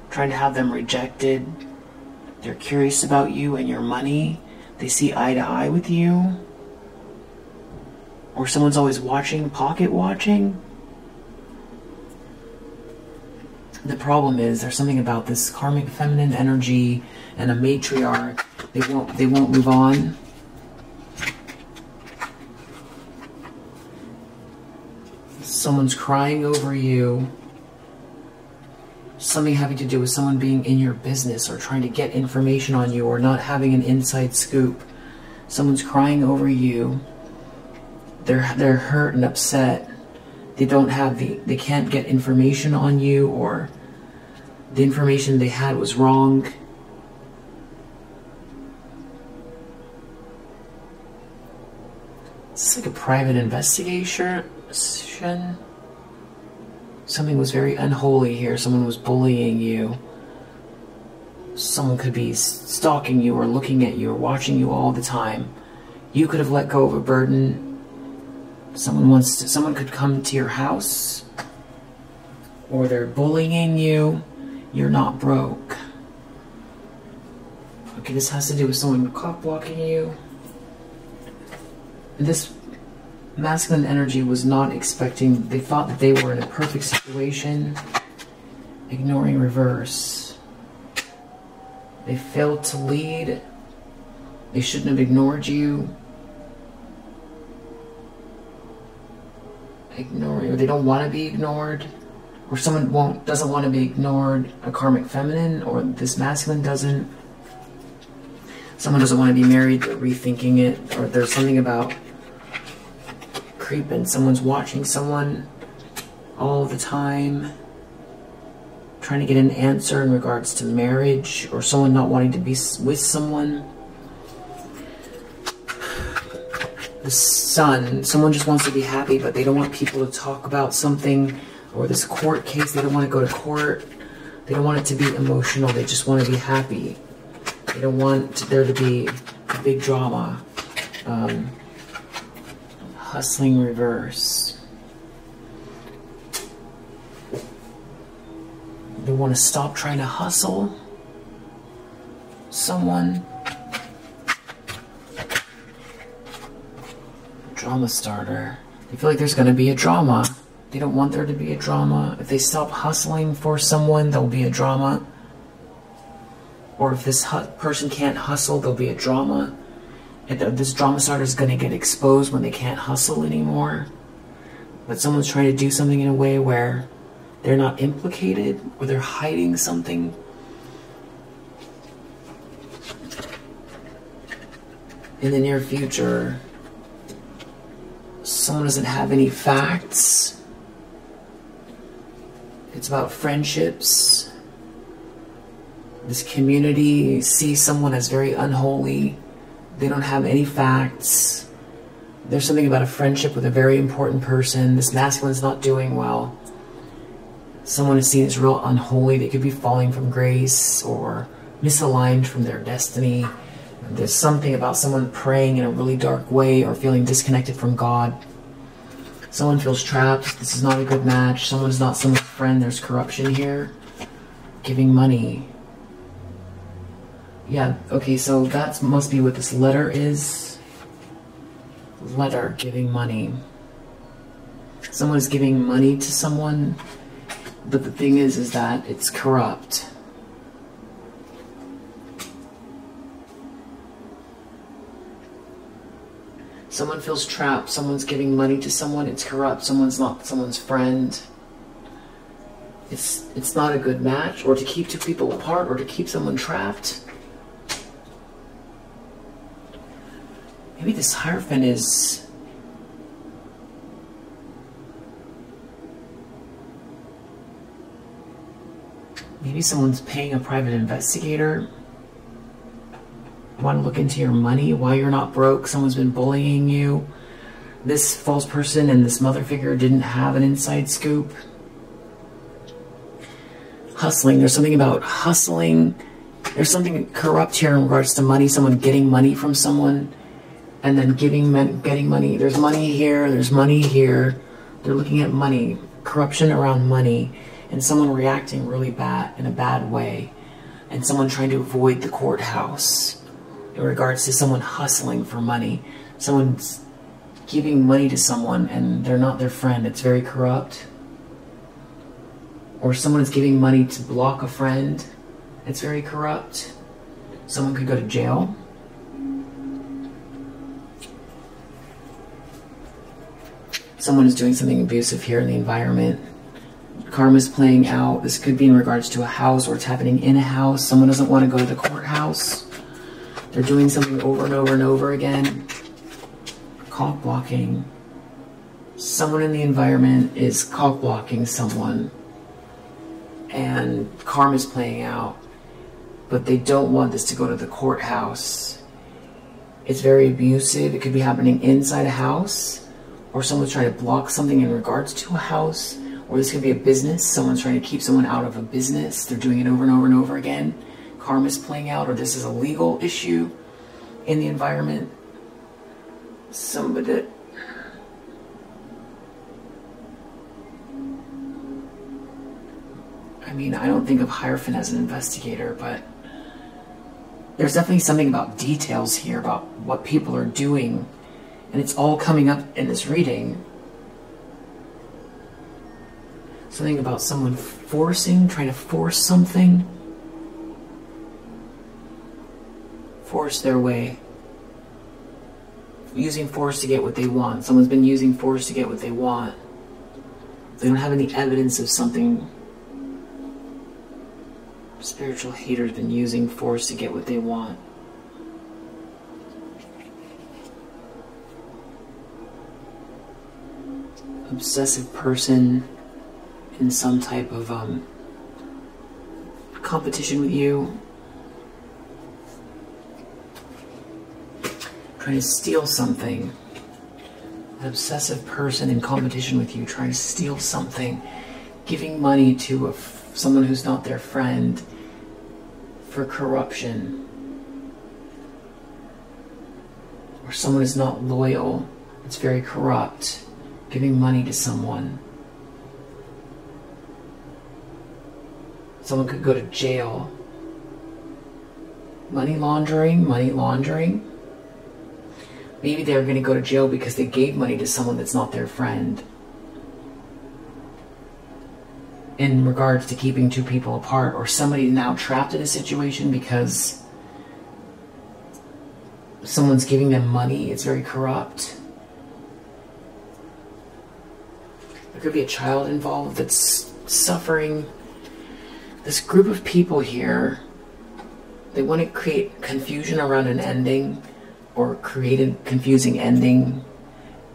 trying to have them rejected. They're curious about you and your money. They see eye to eye with you. Or someone's always watching, pocket watching. The problem is there's something about this karmic feminine energy and a matriarch. They won't they won't move on someone's crying over you, something having to do with someone being in your business or trying to get information on you or not having an inside scoop. Someone's crying over you. They're they're hurt and upset. They don't have the they can't get information on you or the information they had was wrong. It's like a private investigation Something was very unholy here. Someone was bullying you. Someone could be stalking you or looking at you or watching you all the time. You could have let go of a burden. Someone wants to, someone could come to your house or they're bullying you. You're not broke. Okay, this has to do with someone cop blocking you. This masculine energy was not expecting, they thought that they were in a perfect situation, ignoring reverse. They failed to lead. They shouldn't have ignored you. Ignoring, or they don't want to be ignored, or someone won't doesn't want to be ignored. A karmic feminine, or this masculine doesn't. Someone doesn't want to be married. They're rethinking it, or there's something about creeping. Someone's watching someone all the time. Trying to get an answer in regards to marriage or someone not wanting to be with someone. The sun, someone just wants to be happy, but they don't want people to talk about something or this court case. They don't want to go to court. They don't want it to be emotional. They just want to be happy. They don't want there to be big drama. Um, hustling reverse. They want to stop trying to hustle someone. Drama starter. They feel like there's going to be a drama. They don't want there to be a drama. If they stop hustling for someone, there'll be a drama. Or if this person can't hustle, there'll be a drama this drama starter is going to get exposed when they can't hustle anymore. But someone's trying to do something in a way where they're not implicated or they're hiding something. in the near future, someone doesn't have any facts. It's about friendships. This community sees someone as very unholy. They don't have any facts. There's something about a friendship with a very important person. This masculine's not doing well. Someone is seen as real unholy. They could be falling from grace or misaligned from their destiny. There's something about someone praying in a really dark way or feeling disconnected from God. Someone feels trapped. This is not a good match. Someone is not someone's friend. There's corruption here. Giving money. Yeah, okay, so that must be what this letter is. Letter, giving money. Someone is giving money to someone, but the thing is, is that it's corrupt. Someone feels trapped. Someone's giving money to someone. It's corrupt. Someone's not someone's friend. It's it's not a good match. Or to keep two people apart, or to keep someone trapped. Maybe this Hierophant is. Maybe someone's paying a private investigator want to look into your money, why you're not broke, someone's been bullying you. This false person and this mother figure didn't have an inside scoop. Hustling, there's something about hustling. There's something corrupt here in regards to money, someone getting money from someone and then giving getting money. There's money here, there's money here. They're looking at money, corruption around money, and someone reacting really bad in a bad way, and someone trying to avoid the courthouse in regards to someone hustling for money. Someone's giving money to someone and they're not their friend. It's very corrupt. Or someone is giving money to block a friend. It's very corrupt. Someone could go to jail. Someone is doing something abusive here in the environment. Karma is playing out. This could be in regards to a house or it's happening in a house. Someone doesn't want to go to the courthouse. They're doing something over and over and over again. Cock blocking. Someone in the environment is cock blocking someone. And karma is playing out. But they don't want this to go to the courthouse. It's very abusive. It could be happening inside a house. Or someone's trying to block something in regards to a house. Or this could be a business. Someone's trying to keep someone out of a business. They're doing it over and over and over again karma is playing out or this is a legal issue in the environment. Somebody I mean, I don't think of Hierophant as an investigator, but there's definitely something about details here about what people are doing, and it's all coming up in this reading. Something about someone forcing, trying to force something. force their way. Using force to get what they want. Someone's been using force to get what they want. They don't have any evidence of something. Spiritual hater's been using force to get what they want. Obsessive person in some type of um, competition with you trying to steal something. An obsessive person in competition with you, trying to steal something, giving money to someone who's not their friend for corruption. Or someone is not loyal, it's very corrupt, giving money to someone. Someone could go to jail. Money laundering, money laundering. Maybe they're going to go to jail because they gave money to someone that's not their friend. In regards to keeping two people apart, or somebody now trapped in a situation because someone's giving them money, it's very corrupt. There could be a child involved that's suffering. This group of people here, they want to create confusion around an ending or create a confusing ending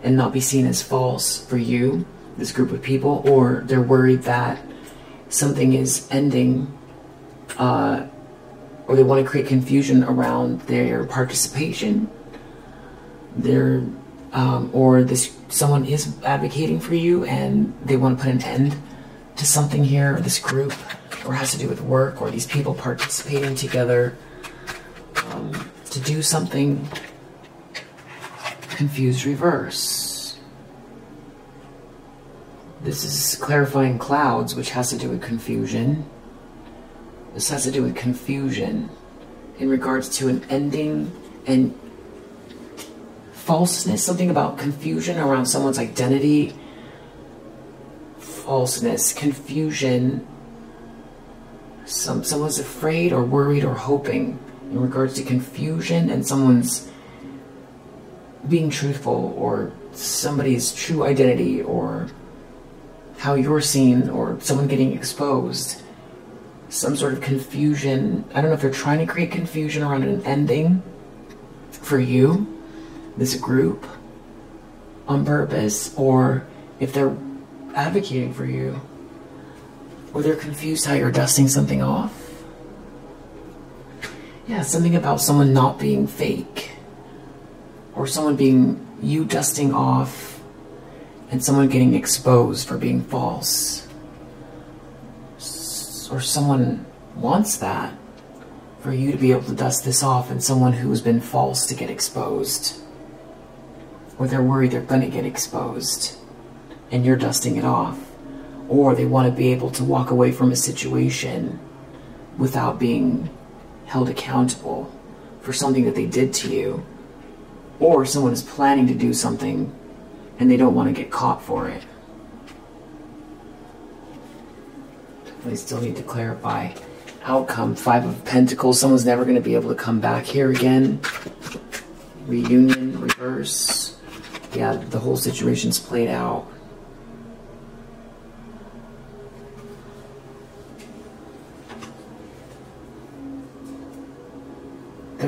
and not be seen as false for you, this group of people, or they're worried that something is ending, uh, or they want to create confusion around their participation. Their um, or this someone is advocating for you and they want to put an end to something here, or this group, or has to do with work, or these people participating together um, to do something confused reverse. This is clarifying clouds, which has to do with confusion. This has to do with confusion in regards to an ending and falseness, something about confusion around someone's identity. Falseness, confusion. Some someone's afraid or worried or hoping in regards to confusion and someone's being truthful or somebody's true identity or how you're seen or someone getting exposed. Some sort of confusion. I don't know if they're trying to create confusion around an ending for you, this group, on purpose, or if they're advocating for you, or they're confused how you're dusting something off. Yeah, something about someone not being fake or someone being you dusting off and someone getting exposed for being false or someone wants that for you to be able to dust this off and someone who's been false to get exposed or they're worried they're going to get exposed and you're dusting it off or they want to be able to walk away from a situation without being held accountable for something that they did to you or someone is planning to do something and they don't want to get caught for it. They still need to clarify outcome. Five of Pentacles. Someone's never going to be able to come back here again. Reunion, reverse. Yeah, the whole situation's played out.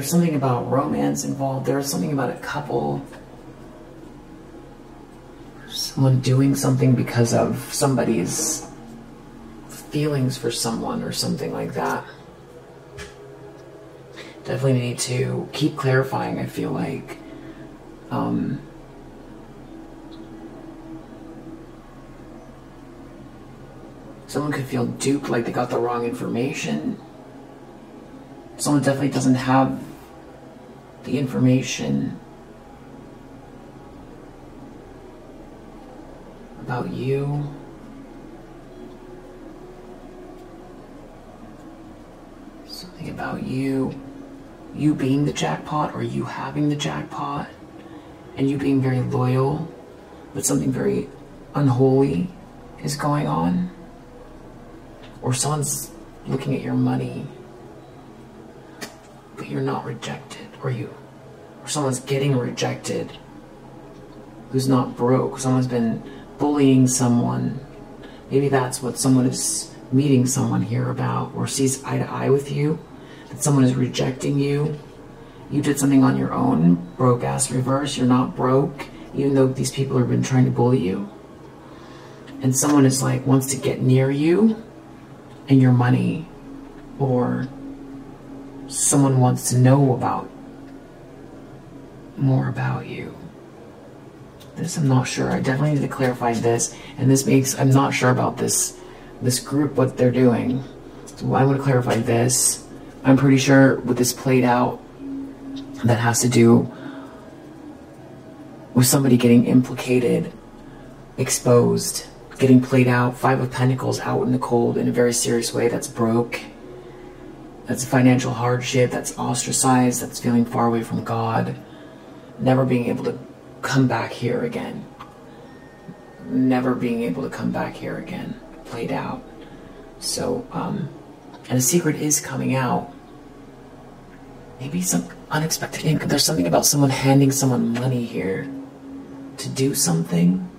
there's something about romance involved. There's something about a couple. Someone doing something because of somebody's feelings for someone or something like that. Definitely need to keep clarifying, I feel like. Um, someone could feel duped, like they got the wrong information someone definitely doesn't have the information about you. Something about you. You being the jackpot or you having the jackpot and you being very loyal, but something very unholy is going on. Or someone's looking at your money but you're not rejected, or you, or someone's getting rejected who's not broke, someone's been bullying someone. Maybe that's what someone is meeting someone here about, or sees eye to eye with you, that someone is rejecting you. You did something on your own, broke ass reverse, you're not broke, even though these people have been trying to bully you. And someone is like, wants to get near you and your money, or someone wants to know about more about you. This I'm not sure. I definitely need to clarify this. And this makes I'm not sure about this this group what they're doing. So I want to clarify this. I'm pretty sure with this played out that has to do with somebody getting implicated, exposed, getting played out, five of pentacles out in the cold in a very serious way that's broke that's financial hardship, that's ostracized, that's feeling far away from God, never being able to come back here again. Never being able to come back here again. Played out. So, um, and a secret is coming out. Maybe some unexpected income. There's something about someone handing someone money here to do something.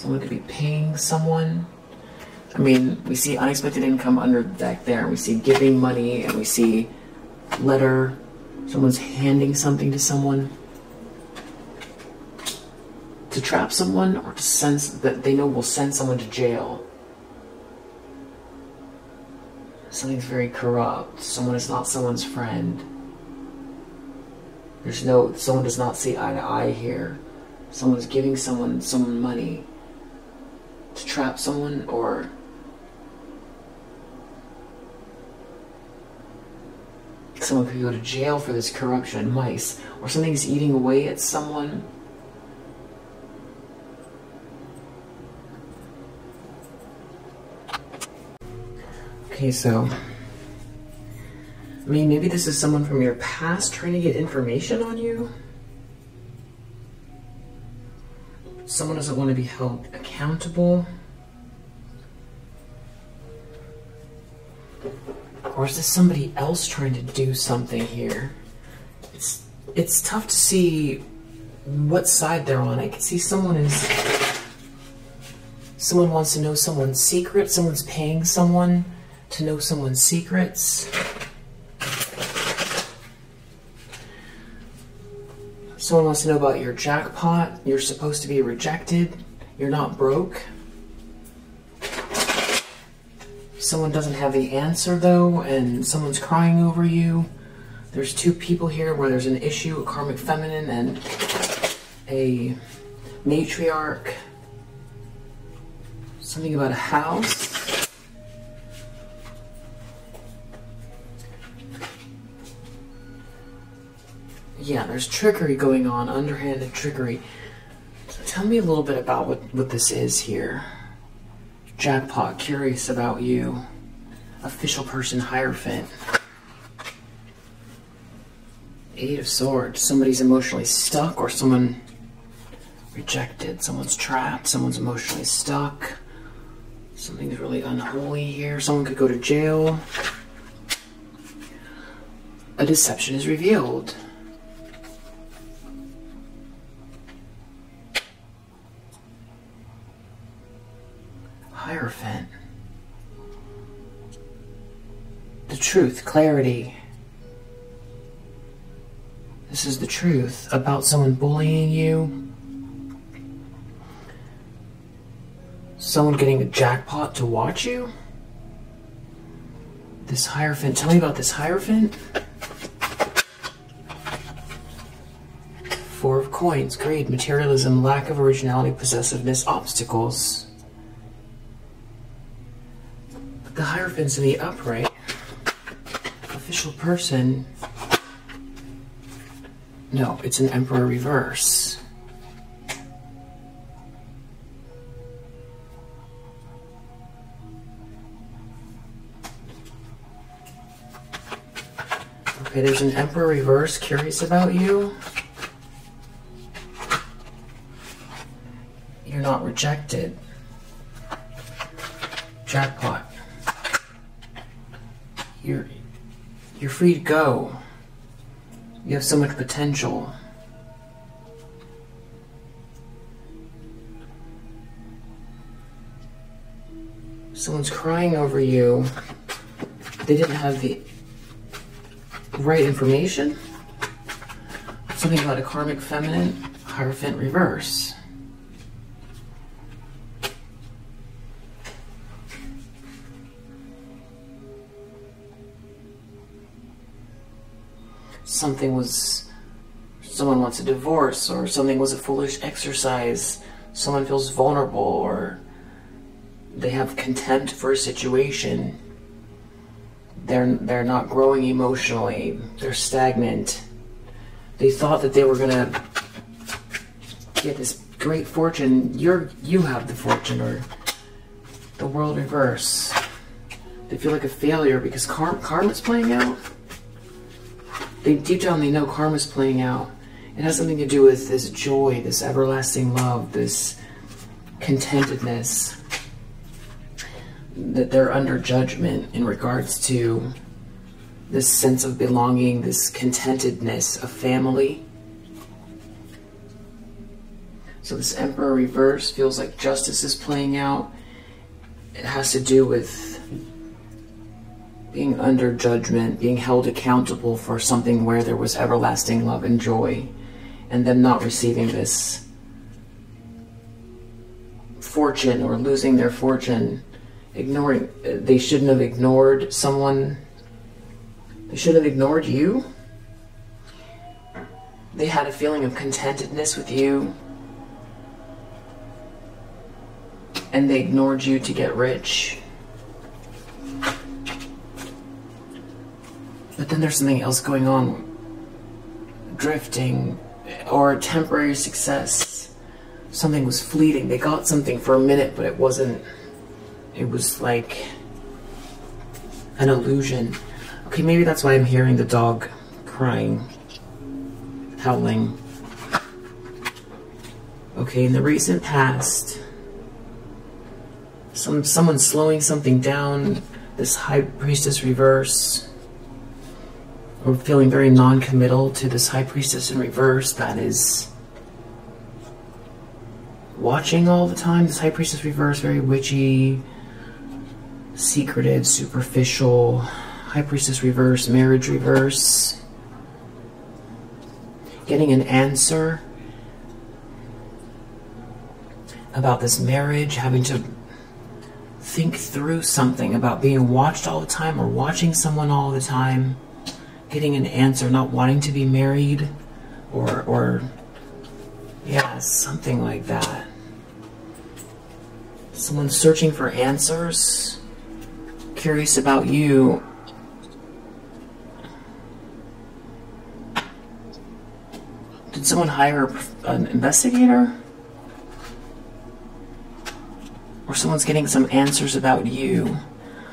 Someone could be paying someone I mean, we see unexpected income under deck there. We see giving money and we see letter Someone's handing something to someone to trap someone or to send that they know will send someone to jail. Something's very corrupt. Someone is not someone's friend. There's no, someone does not see eye to eye here. Someone's giving someone, someone money to trap someone or someone could go to jail for this corruption, mice, or something's eating away at someone. Okay, so I mean, maybe this is someone from your past trying to get information on you. Someone doesn't want to be held accountable. Or is this somebody else trying to do something here? It's it's tough to see what side they're on. I can see someone is someone wants to know someone's secret, someone's paying someone to know someone's secrets. Someone wants to know about your jackpot. You're supposed to be rejected. You're not broke. Someone doesn't have the answer though, and someone's crying over you. There's two people here where there's an issue, a karmic feminine and a matriarch. Something about a house. Yeah, there's trickery going on, underhanded trickery. So tell me a little bit about what, what this is here. Jackpot, curious about you. Official person, Hierophant. Eight of Swords, somebody's emotionally stuck or someone rejected. Someone's trapped, someone's emotionally stuck. Something's really unholy here. Someone could go to jail. A deception is revealed. Hierophant. The truth, clarity. This is the truth about someone bullying you. Someone getting a jackpot to watch you. This Hierophant. Tell me about this Hierophant. Four of coins, greed, materialism, lack of originality, possessiveness, obstacles. The Hierophant's in the upright. Official person. No, it's an Emperor reverse. Okay, there's an Emperor reverse curious about you. You're not rejected. Jackpot you're you're free to go. You have so much potential. Someone's crying over you. They didn't have the right information. Something about a karmic feminine, Hierophant reverse. Something was someone wants a divorce or something was a foolish exercise someone feels vulnerable or they have contempt for a situation they're they're not growing emotionally they're stagnant. They thought that they were going to get this great fortune. You're you have the fortune or the world reverse. They feel like a failure because karma karma's playing out they deep down they know karma's playing out. It has something to do with this joy, this everlasting love, this contentedness that they're under judgment in regards to this sense of belonging, this contentedness of family. So this Emperor reverse feels like justice is playing out. It has to do with being under judgment, being held accountable for something where there was everlasting love and joy, and them not receiving this fortune or losing their fortune, ignoring, they shouldn't have ignored someone, they should have ignored you. They had a feeling of contentedness with you, and they ignored you to get rich. But then there's something else going on. Drifting or temporary success. Something was fleeting. They got something for a minute, but it wasn't. It was like an illusion. Okay, maybe that's why I'm hearing the dog crying, howling. Okay, in the recent past, some someone slowing something down, this high priestess reverse or feeling very non-committal to this high priestess in reverse that is watching all the time. This high priestess reverse, very witchy, secreted, superficial. High priestess reverse, marriage reverse. Getting an answer about this marriage, having to think through something about being watched all the time or watching someone all the time getting an answer, not wanting to be married, or, or yeah, something like that. Someone searching for answers, curious about you. Did someone hire an investigator? Or someone's getting some answers about you.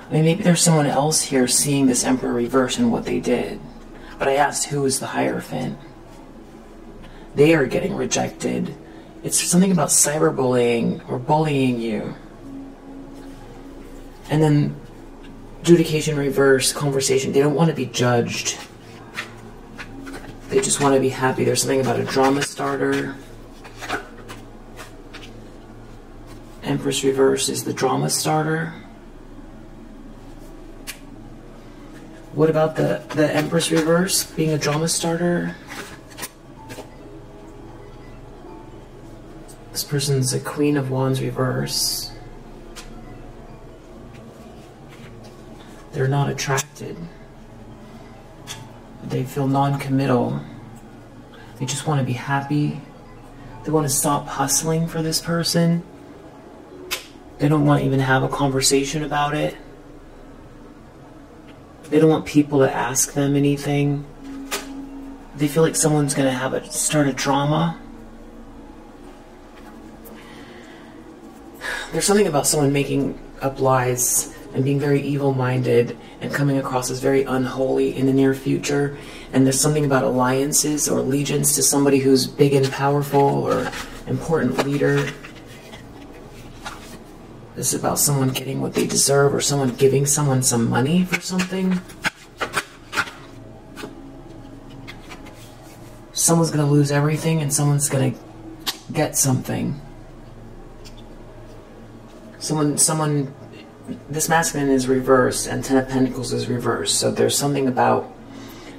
I mean, maybe there's someone else here seeing this Emperor reverse and what they did. But I asked who is the Hierophant. They are getting rejected. It's something about cyberbullying or bullying you. And then adjudication reverse, conversation. They don't want to be judged. They just want to be happy. There's something about a drama starter. Empress reverse is the drama starter. What about the, the Empress Reverse being a drama starter? This person's a Queen of Wands Reverse. They're not attracted. They feel non-committal. They just want to be happy. They want to stop hustling for this person. They don't want to even have a conversation about it. They don't want people to ask them anything. They feel like someone's going to have a start a drama. There's something about someone making up lies and being very evil-minded and coming across as very unholy in the near future. And there's something about alliances or allegiance to somebody who's big and powerful or important leader this is about someone getting what they deserve or someone giving someone some money for something. Someone's going to lose everything and someone's going to get something. Someone, someone, this masculine is reversed and Ten of Pentacles is reversed. So there's something about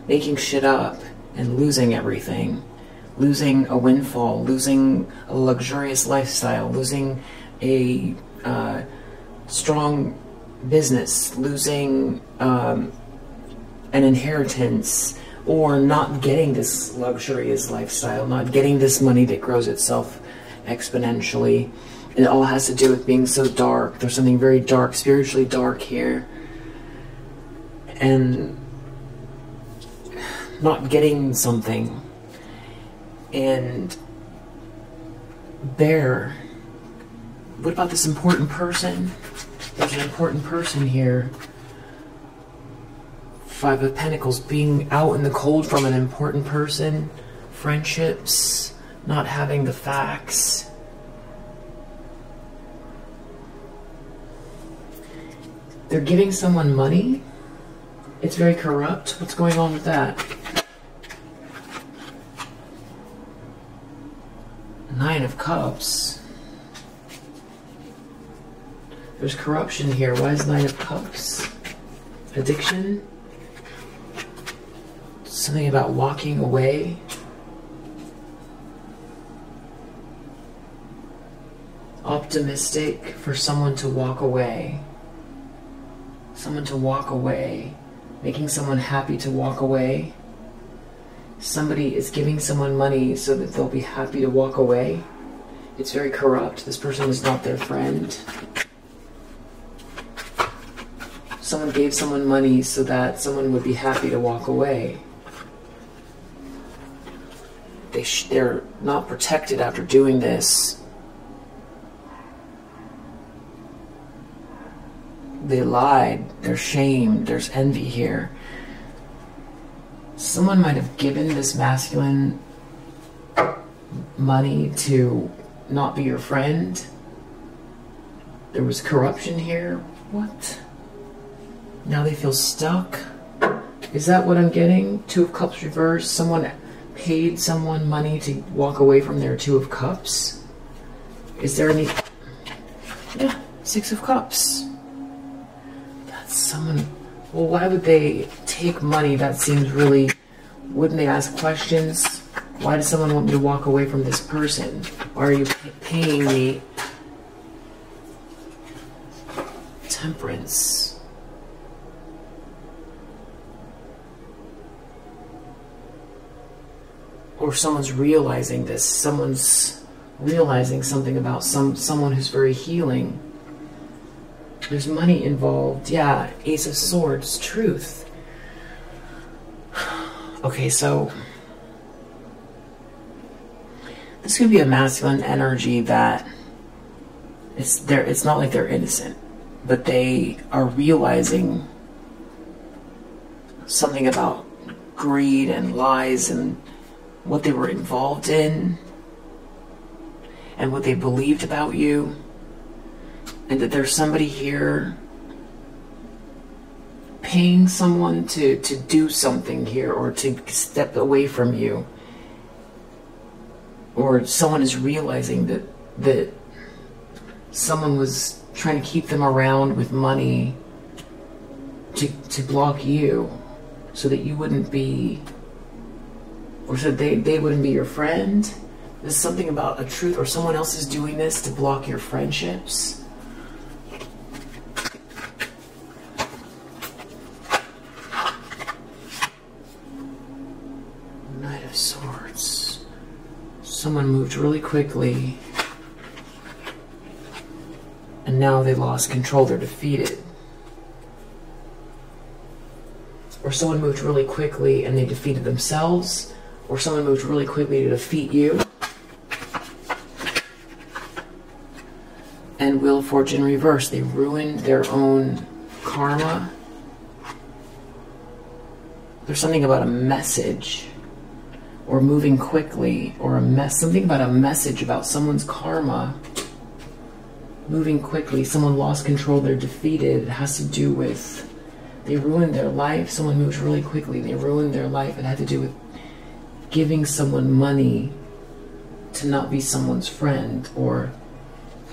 making shit up and losing everything. Losing a windfall, losing a luxurious lifestyle, losing a uh, strong business, losing um, an inheritance, or not getting this luxurious lifestyle, not getting this money that grows itself exponentially. It all has to do with being so dark. There's something very dark, spiritually dark here. And not getting something. And there what about this important person? There's an important person here. Five of Pentacles, being out in the cold from an important person. Friendships, not having the facts. They're giving someone money. It's very corrupt. What's going on with that? Nine of Cups. There's corruption here. Why is Nine of Cups? addiction. Something about walking away. Optimistic for someone to walk away. Someone to walk away. Making someone happy to walk away. Somebody is giving someone money so that they'll be happy to walk away. It's very corrupt. This person is not their friend. Someone gave someone money so that someone would be happy to walk away. They they're not protected after doing this. They lied. They're shamed. There's envy here. Someone might have given this masculine money to not be your friend. There was corruption here. What? Now they feel stuck. Is that what I'm getting? Two of Cups reversed. Someone paid someone money to walk away from their Two of Cups. Is there any... Yeah, Six of Cups. That's someone... Well, why would they take money? That seems really... Wouldn't they ask questions? Why does someone want me to walk away from this person? Are you paying me? Temperance. Or someone's realizing this. Someone's realizing something about some someone who's very healing. There's money involved. Yeah, Ace of Swords, truth. Okay, so this could be a masculine energy that it's there it's not like they're innocent but they are realizing something about greed and lies and what they were involved in and what they believed about you and that there's somebody here paying someone to to do something here or to step away from you or someone is realizing that that someone was trying to keep them around with money to to block you so that you wouldn't be or so they, they wouldn't be your friend. There's something about a truth or someone else is doing this to block your friendships. Knight of Swords. Someone moved really quickly and now they lost control, they're defeated. Or someone moved really quickly and they defeated themselves, or someone moves really quickly to defeat you. And Wheel of Fortune reverse, they ruin their own karma. There's something about a message or moving quickly or a mess something about a message about someone's karma. Moving quickly someone lost control they're defeated. It has to do with they ruined their life. Someone moves really quickly they ruined their life. It had to do with giving someone money to not be someone's friend or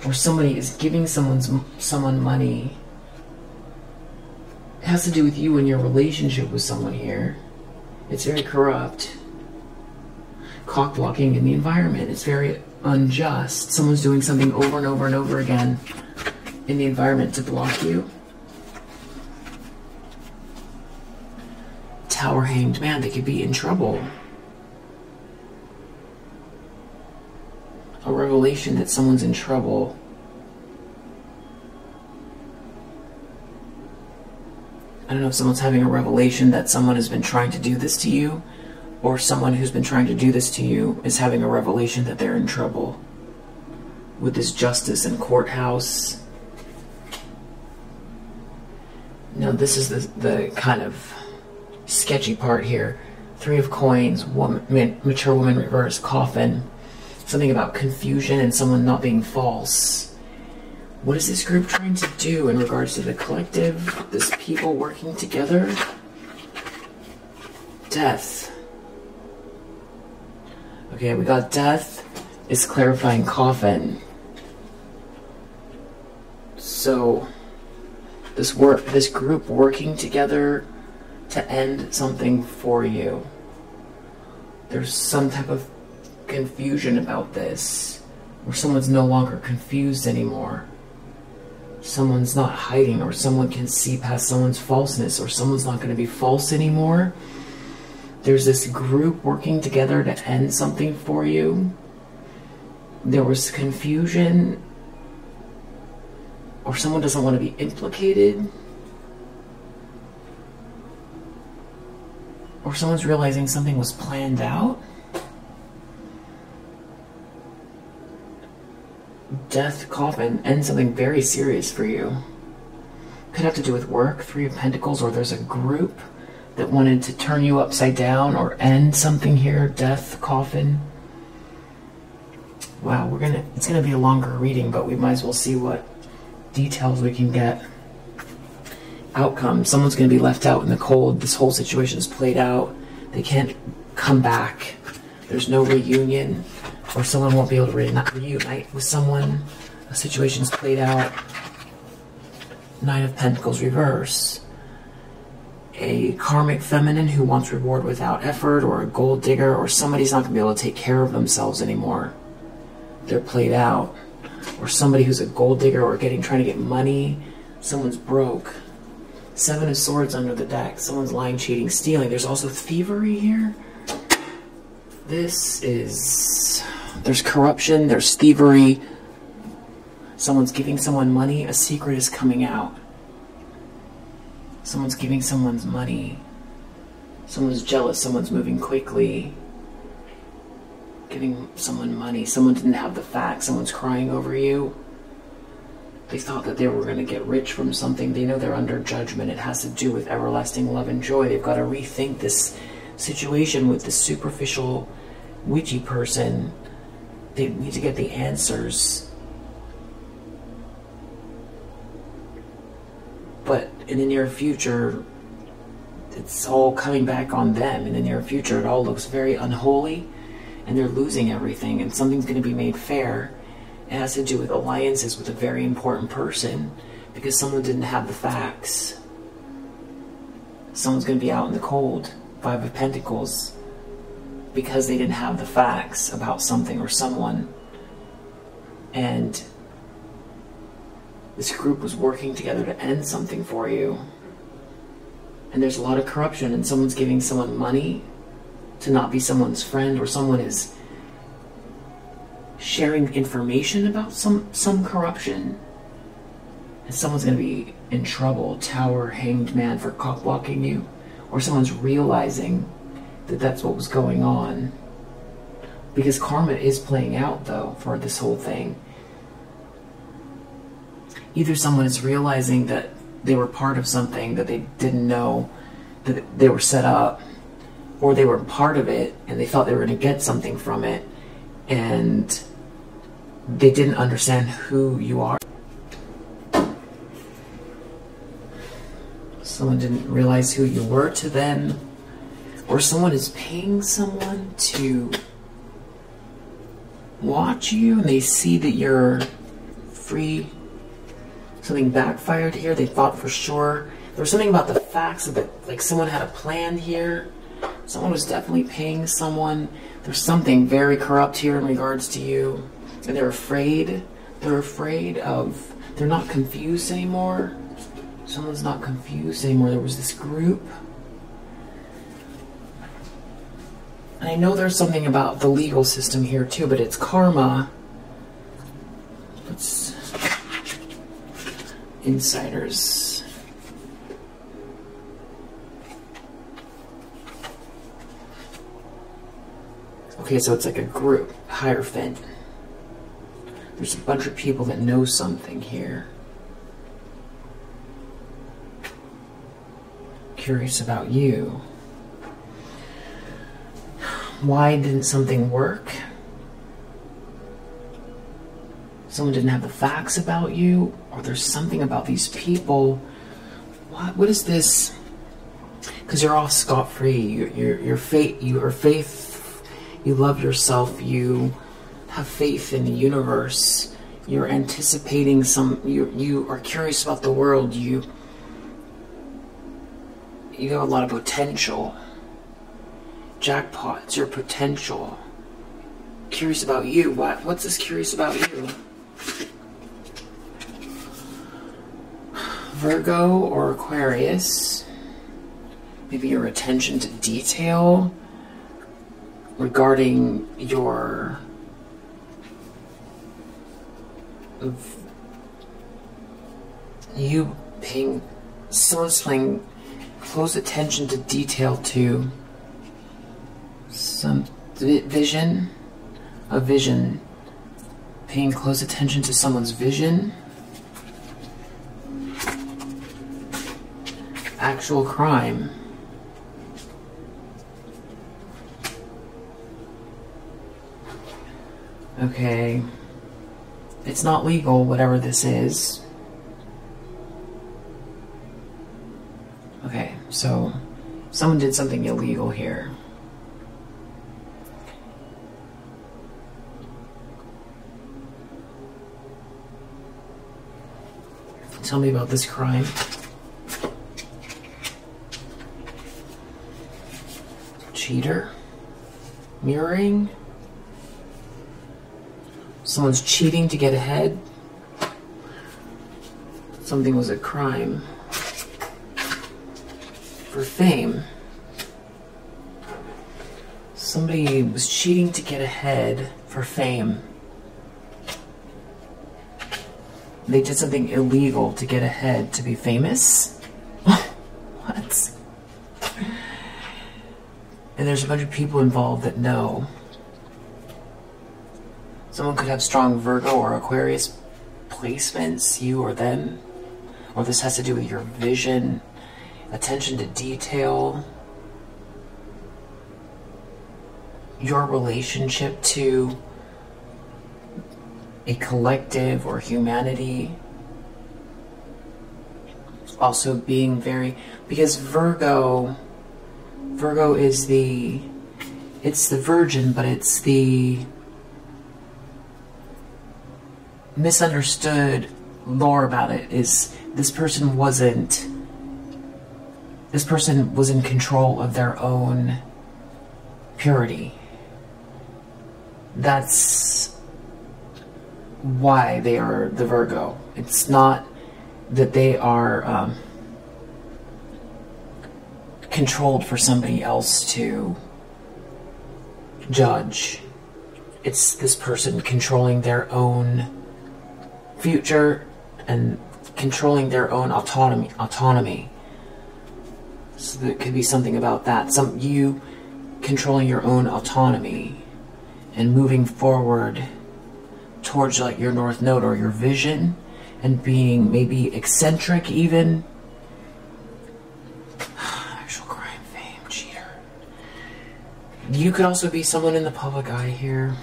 or somebody is giving someone's someone money it has to do with you and your relationship with someone here it's very corrupt cock blocking in the environment. It's very unjust. Someone's doing something over and over and over again in the environment to block you. Tower hanged man, they could be in trouble. A revelation that someone's in trouble. I don't know if someone's having a revelation that someone has been trying to do this to you or someone who's been trying to do this to you is having a revelation that they're in trouble with this justice and courthouse. Now, this is the, the kind of sketchy part here. Three of coins, woman, mature woman reverse, coffin. Something about confusion and someone not being false. What is this group trying to do in regards to the collective? This people working together? Death. Okay, we got death is clarifying coffin. So, this work, this group working together to end something for you. There's some type of confusion about this, where someone's no longer confused anymore. Someone's not hiding, or someone can see past someone's falseness, or someone's not going to be false anymore. There's this group working together to end something for you. There was confusion, or someone doesn't want to be implicated. Or someone's realizing something was planned out. Death coffin ends something very serious for you. Could have to do with work, Three of Pentacles, or there's a group that wanted to turn you upside down or end something here. Death coffin. Wow, we're gonna it's gonna be a longer reading, but we might as well see what details we can get outcome. Someone's to be left out in the cold. This whole situation is played out. They can't come back. There's no reunion, or someone won't be able to reunite with someone. A situation's played out. Nine of Pentacles reverse. A karmic feminine who wants reward without effort, or a gold digger, or somebody's not going to be able to take care of themselves anymore. They're played out. Or somebody who's a gold digger or getting trying to get money. Someone's broke Seven of Swords under the deck. Someone's lying, cheating, stealing. There's also thievery here. This is... There's corruption. There's thievery. Someone's giving someone money. A secret is coming out. Someone's giving someone's money. Someone's jealous. Someone's moving quickly. Giving someone money. Someone didn't have the facts. Someone's crying over you. They thought that they were going to get rich from something. They know they're under judgment. It has to do with everlasting love and joy. They've got to rethink this situation with this superficial, witchy person. They need to get the answers. But in the near future, it's all coming back on them. In the near future, it all looks very unholy, and they're losing everything, and something's going to be made fair it has to do with alliances with a very important person because someone didn't have the facts. Someone's going to be out in the cold. Five of Pentacles. Because they didn't have the facts about something or someone. And this group was working together to end something for you. And there's a lot of corruption, and someone's giving someone money to not be someone's friend, or someone is sharing information about some some corruption, and someone's going to be in trouble. Tower, hanged man for cock blocking you, or someone's realizing that that's what was going on. Because karma is playing out though for this whole thing. Either someone is realizing that they were part of something that they didn't know that they were set up, or they were part of it and they thought they were going to get something from it, and they didn't understand who you are. Someone didn't realize who you were to them, or someone is paying someone to watch you and they see that you're free. Something backfired here. They thought for sure. There was something about the facts that like someone had a plan here. Someone was definitely paying someone. There's something very corrupt here in regards to you. And they're afraid. They're afraid of. They're not confused anymore. Someone's not confused anymore. There was this group. And I know there's something about the legal system here too, but it's karma. It's insiders. Okay, so it's like a group, Hierophant. There's a bunch of people that know something here. Curious about you. Why didn't something work? Someone didn't have the facts about you, or there's something about these people. What? What is this? Because you're all scot free. You're, you're, you're faith. You are faith. You love yourself. You have faith in the universe. You're anticipating some, you, you are curious about the world. You, you have a lot of potential. Jackpot, it's your potential. Curious about you. What? What's this curious about you? Virgo or Aquarius. Maybe your attention to detail regarding your you paying someone's paying close attention to detail to some vision? A vision. Paying close attention to someone's vision? Actual crime. Okay. It's not legal whatever this is. Okay, so someone did something illegal here. Tell me about this crime. Cheater? Mirroring? Someone's cheating to get ahead? Something was a crime for fame. Somebody was cheating to get ahead for fame. They did something illegal to get ahead to be famous? what? And there's a bunch of people involved that know. Someone could have strong Virgo or Aquarius placements, you or them. Or this has to do with your vision attention to detail, your relationship to a collective or humanity. Also being very, because Virgo, Virgo is the, it's the virgin, but it's the misunderstood lore about it is this person wasn't this person was in control of their own purity. That's why they are the Virgo. It's not that they are um, controlled for somebody else to judge. It's this person controlling their own future and controlling their own autonomy autonomy so there could be something about that. Some you controlling your own autonomy and moving forward towards like your north node or your vision and being maybe eccentric even. Actual crime, fame, cheater. You could also be someone in the public eye here.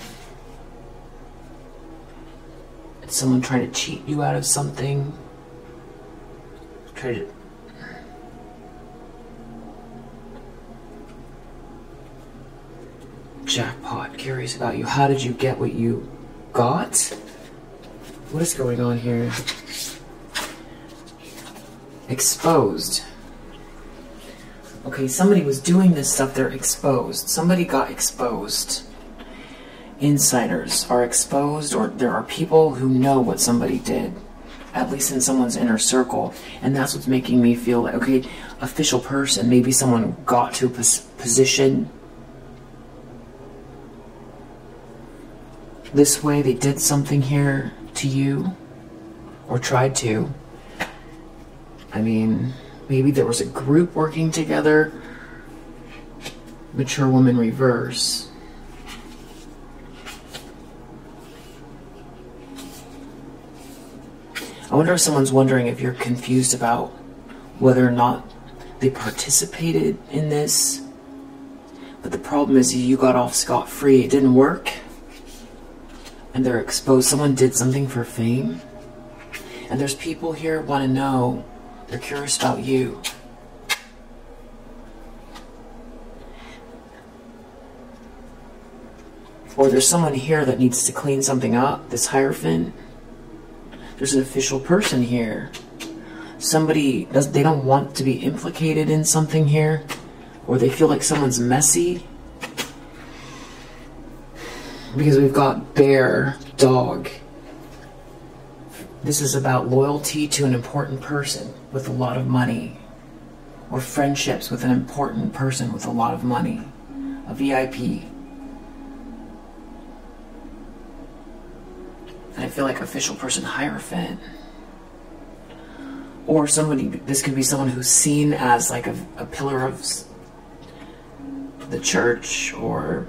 It's someone trying to cheat you out of something. Try to Jackpot, curious about you. How did you get what you got? What is going on here? Exposed. Okay, somebody was doing this stuff, they're exposed. Somebody got exposed. Insiders are exposed, or there are people who know what somebody did, at least in someone's inner circle. And that's what's making me feel like, okay, official person, maybe someone got to a position this way they did something here to you or tried to. I mean, maybe there was a group working together. Mature woman reverse. I wonder if someone's wondering if you're confused about whether or not they participated in this. But the problem is you got off scot-free. It didn't work and they're exposed. Someone did something for fame. And there's people here want to know. They're curious about you. Or there's someone here that needs to clean something up, this Hierophant. There's an official person here. somebody does they don't want to be implicated in something here or they feel like someone's messy because we've got bear dog. This is about loyalty to an important person with a lot of money or friendships with an important person with a lot of money a vip and i feel like official person hierophant or somebody this could be someone who's seen as like a, a pillar of the church or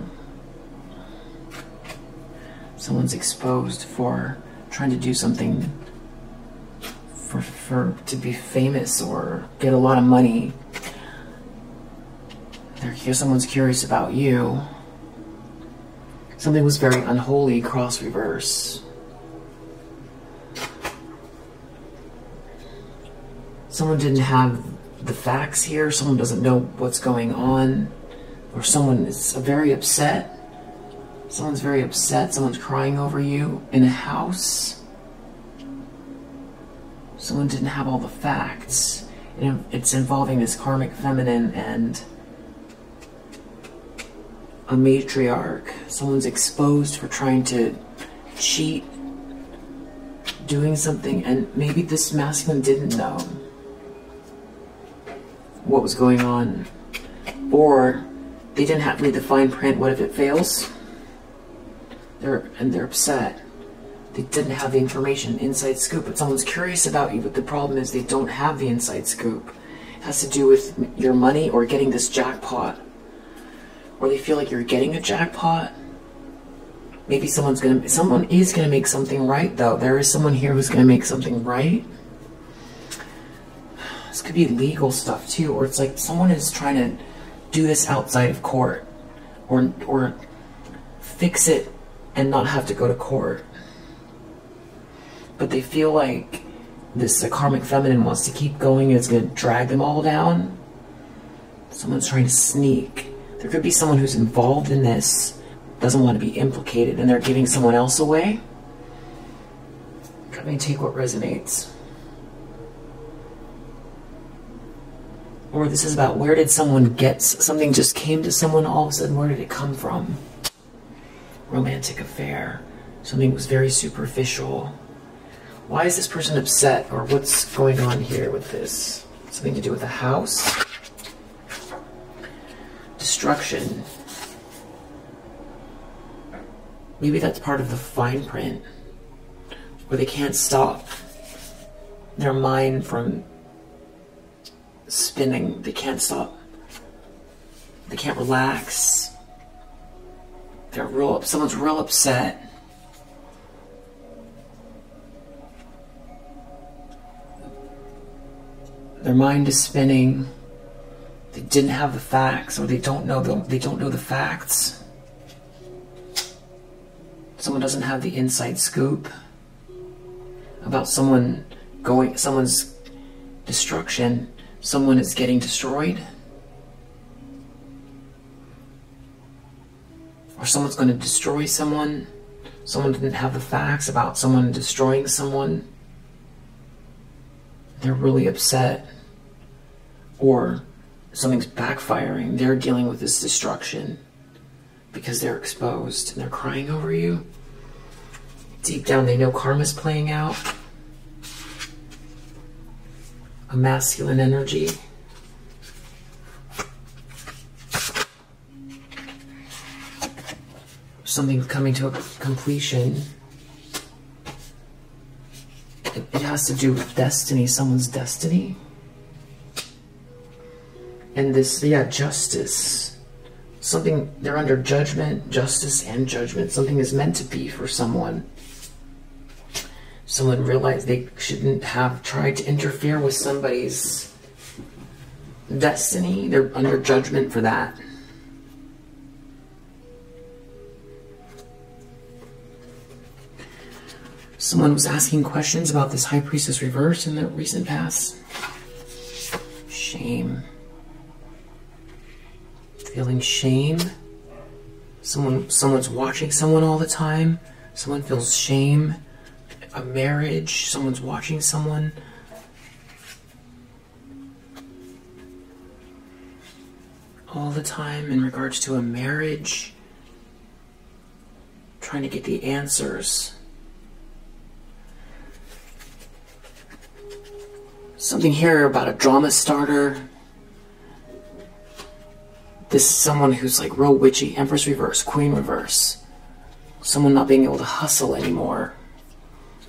someone's exposed for trying to do something for, for to be famous or get a lot of money. There, someone's curious about you. Something was very unholy cross reverse. Someone didn't have the facts here, someone doesn't know what's going on, or someone is very upset. Someone's very upset, someone's crying over you in a house. Someone didn't have all the facts. It's involving this karmic feminine and a matriarch. Someone's exposed for trying to cheat, doing something, and maybe this masculine didn't know what was going on. Or they didn't have to read the fine print. What if it fails? They're and they're upset. They didn't have the information, inside scoop, but someone's curious about you, but the problem is they don't have the inside scoop. It has to do with your money or getting this jackpot. Or they feel like you're getting a jackpot. Maybe someone's gonna someone is gonna make something right though. There is someone here who's gonna make something right. This could be legal stuff too, or it's like someone is trying to do this outside of court, or or fix it and not have to go to court. But they feel like this karmic feminine wants to keep going and it's going to drag them all down. Someone's trying to sneak. There could be someone who's involved in this, doesn't want to be implicated, and they're giving someone else away. Let me take what resonates. Or this is about where did someone get something just came to someone all of a sudden, where did it come from? Romantic affair. Something was very superficial. Why is this person upset? Or what's going on here with this? Something to do with a house? Destruction. Maybe that's part of the fine print. Where they can't stop their mind from spinning. They can't stop. They can't relax. They're real. Someone's real upset. Their mind is spinning. They didn't have the facts, or they don't know the, they don't know the facts. Someone doesn't have the inside scoop about someone going, someone's destruction someone is getting destroyed, or someone's going to destroy someone, someone didn't have the facts about someone destroying someone, they're really upset, or something's backfiring, they're dealing with this destruction because they're exposed and they're crying over you. Deep down, they know karma's playing out a masculine energy. Something coming to a completion. It, it has to do with destiny, someone's destiny. And this, yeah, justice. Something, they're under judgment, justice, and judgment. Something is meant to be for someone someone realized they shouldn't have tried to interfere with somebody's destiny. They're under judgment for that. Someone was asking questions about this High Priestess reverse in the recent past. Shame. Feeling shame. Someone, someone's watching someone all the time. Someone feels shame. A marriage. Someone's watching someone. all the time in regards to a marriage, trying to get the answers. Something here about a drama starter. This is someone who's like real witchy, Empress reverse, Queen reverse. Someone not being able to hustle anymore.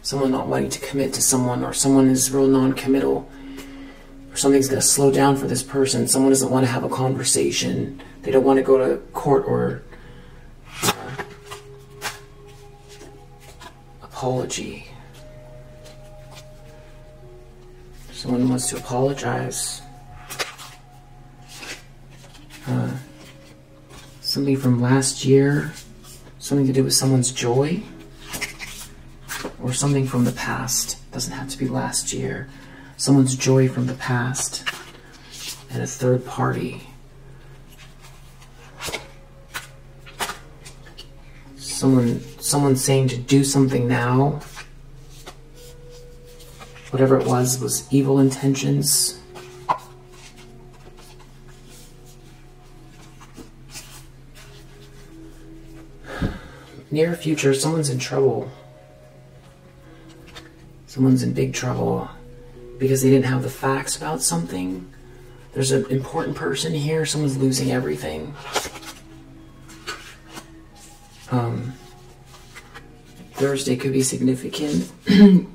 Someone not wanting to commit to someone, or someone is real non committal or something's to slow down for this person. Someone doesn't want to have a conversation. They don't want to go to court or uh, apology. Someone wants to apologize. Uh, something from last year, something to do with someone's joy, or something from the past. Doesn't have to be last year someone's joy from the past, and a third party. Someone, someone saying to do something now. Whatever it was, was evil intentions. Near future, someone's in trouble. Someone's in big trouble because they didn't have the facts about something. There's an important person here, someone's losing everything. Um, Thursday could be significant.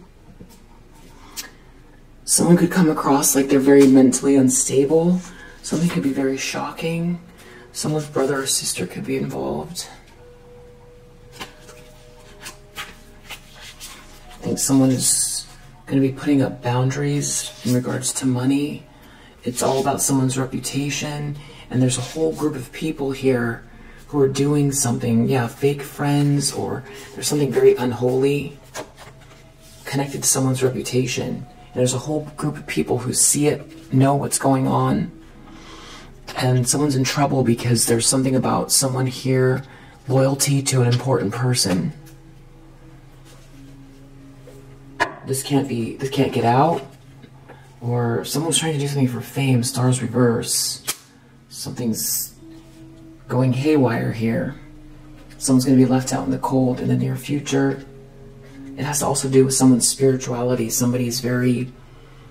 Someone could come across like they're very mentally unstable. Something could be very shocking. Someone's brother or sister could be involved. I think someone is going to be putting up boundaries in regards to money. It's all about someone's reputation. And there's a whole group of people here who are doing something, yeah, fake friends, or there's something very unholy connected to someone's reputation. And there's a whole group of people who see it, know what's going on, and someone's in trouble because there's something about someone here, loyalty to an important person. this can't be, this can't get out. Or someone's trying to do something for fame, stars reverse. Something's going haywire here. Someone's going to be left out in the cold in the near future. It has to also do with someone's spirituality. Somebody's very,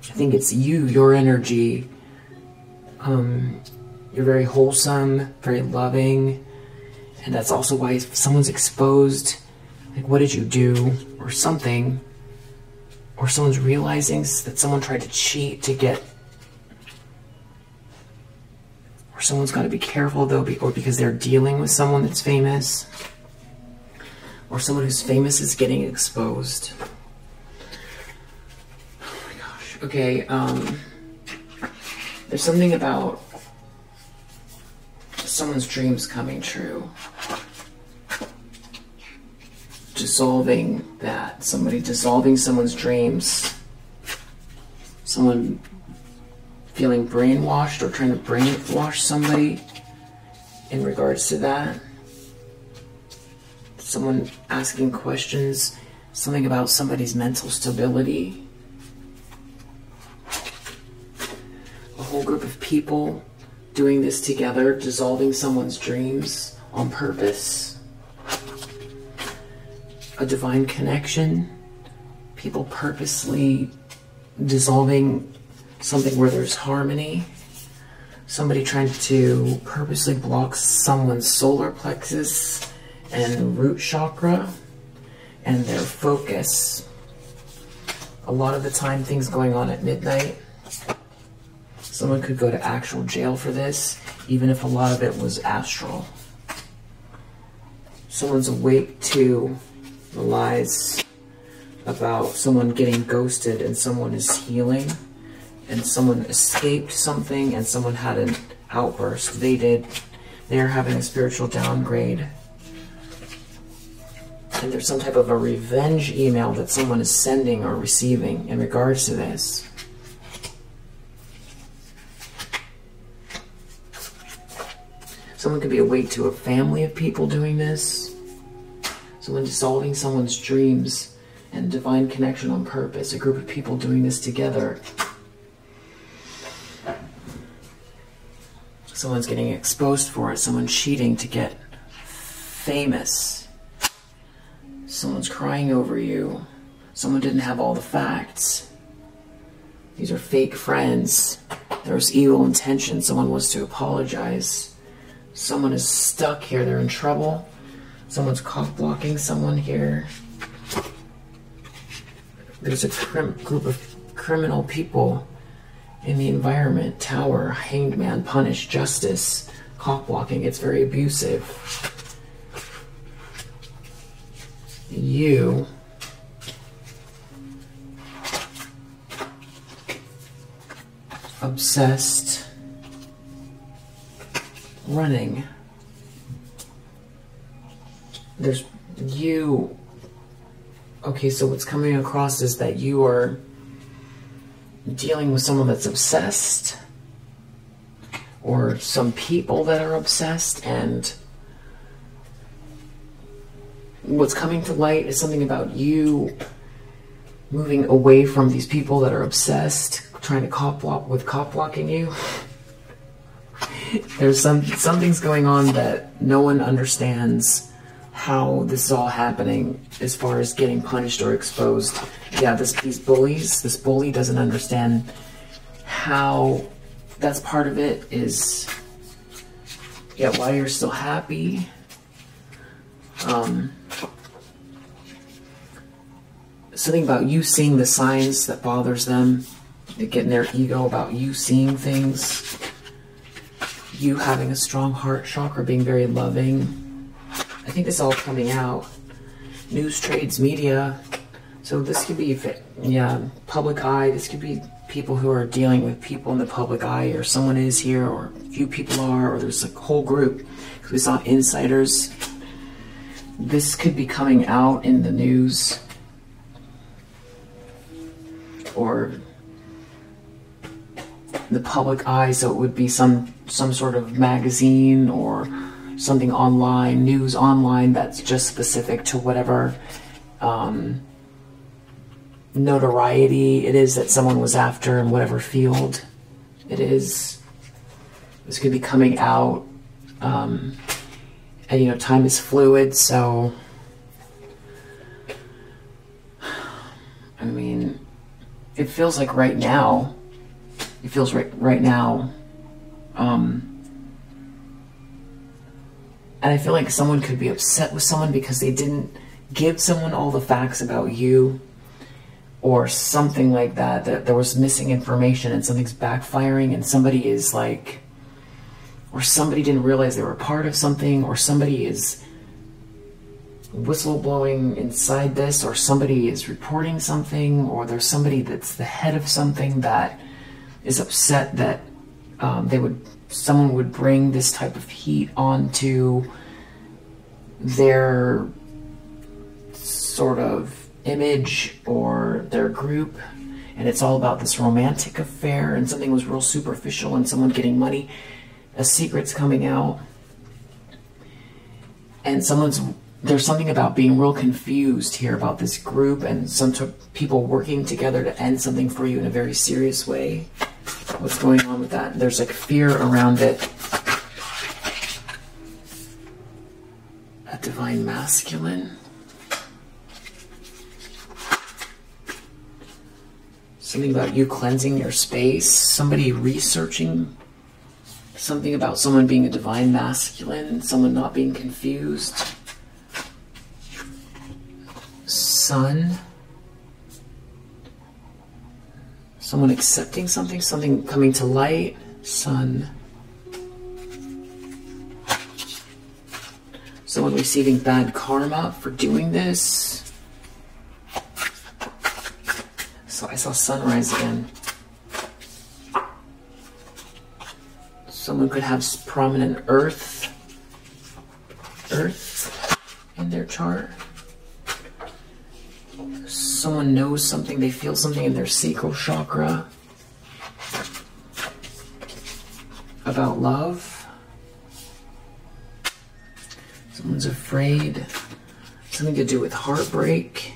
I think it's you, your energy. Um, you're very wholesome, very loving. And that's also why if someone's exposed, like, what did you do? Or something or someone's realizing that someone tried to cheat to get or someone's got to be careful though or because they're dealing with someone that's famous or someone who's famous is getting exposed oh my gosh okay um there's something about someone's dreams coming true dissolving that. Somebody dissolving someone's dreams. Someone feeling brainwashed or trying to brainwash somebody in regards to that. Someone asking questions, something about somebody's mental stability. A whole group of people doing this together, dissolving someone's dreams on purpose. A divine connection, people purposely dissolving something where there's harmony, somebody trying to purposely block someone's solar plexus and the root chakra and their focus. A lot of the time, things going on at midnight. Someone could go to actual jail for this, even if a lot of it was astral. Someone's awake to the lies about someone getting ghosted and someone is healing and someone escaped something and someone had an outburst. They did. They're having a spiritual downgrade. And there's some type of a revenge email that someone is sending or receiving in regards to this. Someone could be awake to a family of people doing this. Someone dissolving someone's dreams and divine connection on purpose. A group of people doing this together. Someone's getting exposed for it. Someone's cheating to get famous. Someone's crying over you. Someone didn't have all the facts. These are fake friends. There's evil intention. Someone wants to apologize. Someone is stuck here. They're in trouble. Someone's cock blocking someone here. There's a group of criminal people in the environment. Tower, hanged man, punish, justice, cock blocking. It's very abusive. You obsessed running. There's you. Okay, so what's coming across is that you are dealing with someone that's obsessed or some people that are obsessed and what's coming to light is something about you moving away from these people that are obsessed trying to cop block with cop blocking you there's some something's going on that no one understands how this is all happening as far as getting punished or exposed. Yeah, this these bullies, this bully doesn't understand how that's part of it is yeah, why you're still happy. Um something about you seeing the signs that bothers them, getting their ego about you seeing things you having a strong heart chakra, being very loving. I think this all coming out. News, trades, media. So this could be, yeah, public eye. This could be people who are dealing with people in the public eye, or someone is here, or a few people are, or there's a whole group. Because we saw insiders. This could be coming out in the news. Or the public eye, so it would be some some sort of magazine or something online, news online that's just specific to whatever um, notoriety it is that someone was after in whatever field it is. This could be coming out. Um, and, you know, time is fluid, so... I mean, it feels like right now it feels right right now. Um, and I feel like someone could be upset with someone because they didn't give someone all the facts about you or something like that, that there was missing information and something's backfiring and somebody is like, or somebody didn't realize they were part of something or somebody is whistleblowing inside this or somebody is reporting something or there's somebody that's the head of something that is upset that um, they would someone would bring this type of heat onto their sort of image or their group. And it's all about this romantic affair and something was real superficial and someone getting money a secret's coming out and someone's there's something about being real confused here about this group and some people working together to end something for you in a very serious way what's going on with that. There's like fear around it. A divine masculine. Something about you cleansing your space. Somebody researching something about someone being a divine masculine. Someone not being confused. Sun. Someone accepting something, something coming to light. Sun. Someone receiving bad karma for doing this. So I saw sunrise again. Someone could have prominent earth, earth in their chart someone knows something, they feel something in their sacral chakra about love. Someone's afraid. Something to do with heartbreak.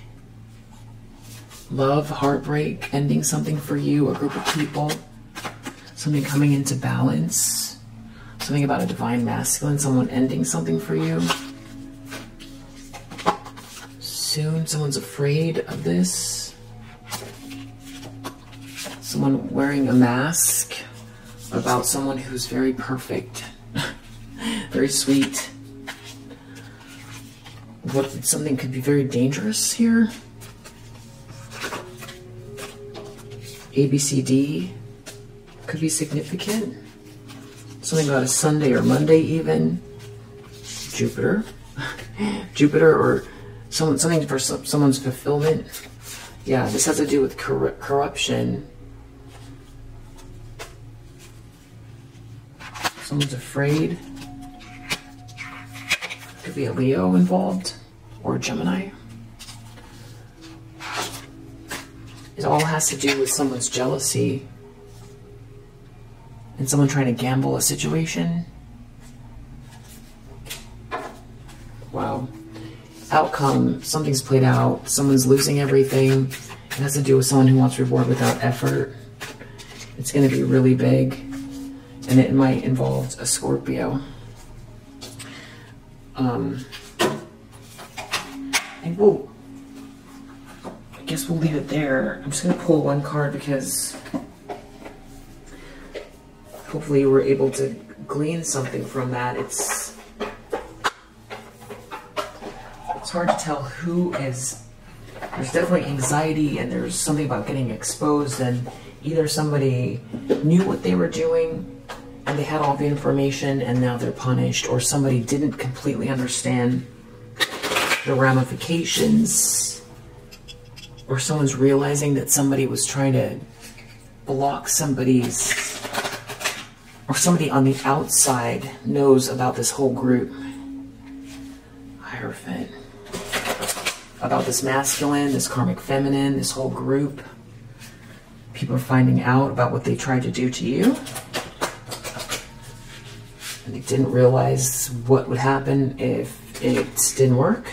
Love, heartbreak, ending something for you, a group of people. Something coming into balance. Something about a divine masculine, someone ending something for you. Soon, someone's afraid of this. Someone wearing a mask about someone who's very perfect, very sweet. What something could be very dangerous here? ABCD could be significant. Something about a Sunday or Monday even. Jupiter. Jupiter or someone, something for some, someone's fulfillment. Yeah, this has to do with cor corruption. Someone's afraid. Could be a Leo involved or Gemini. It all has to do with someone's jealousy and someone trying to gamble a situation. Wow. Outcome, something's played out, someone's losing everything. It has to do with someone who wants reward without effort. It's going to be really big, and it might involve a Scorpio. Um, and we'll guess we'll leave it there. I'm just going to pull one card because hopefully we're able to glean something from that. It's it's hard to tell who is there's definitely anxiety and there's something about getting exposed and either somebody knew what they were doing and they had all the information and now they're punished or somebody didn't completely understand the ramifications or someone's realizing that somebody was trying to block somebody's or somebody on the outside knows about this whole group. Hierophant. About this masculine this karmic feminine this whole group. People are finding out about what they tried to do to you. And they didn't realize what would happen if it didn't work.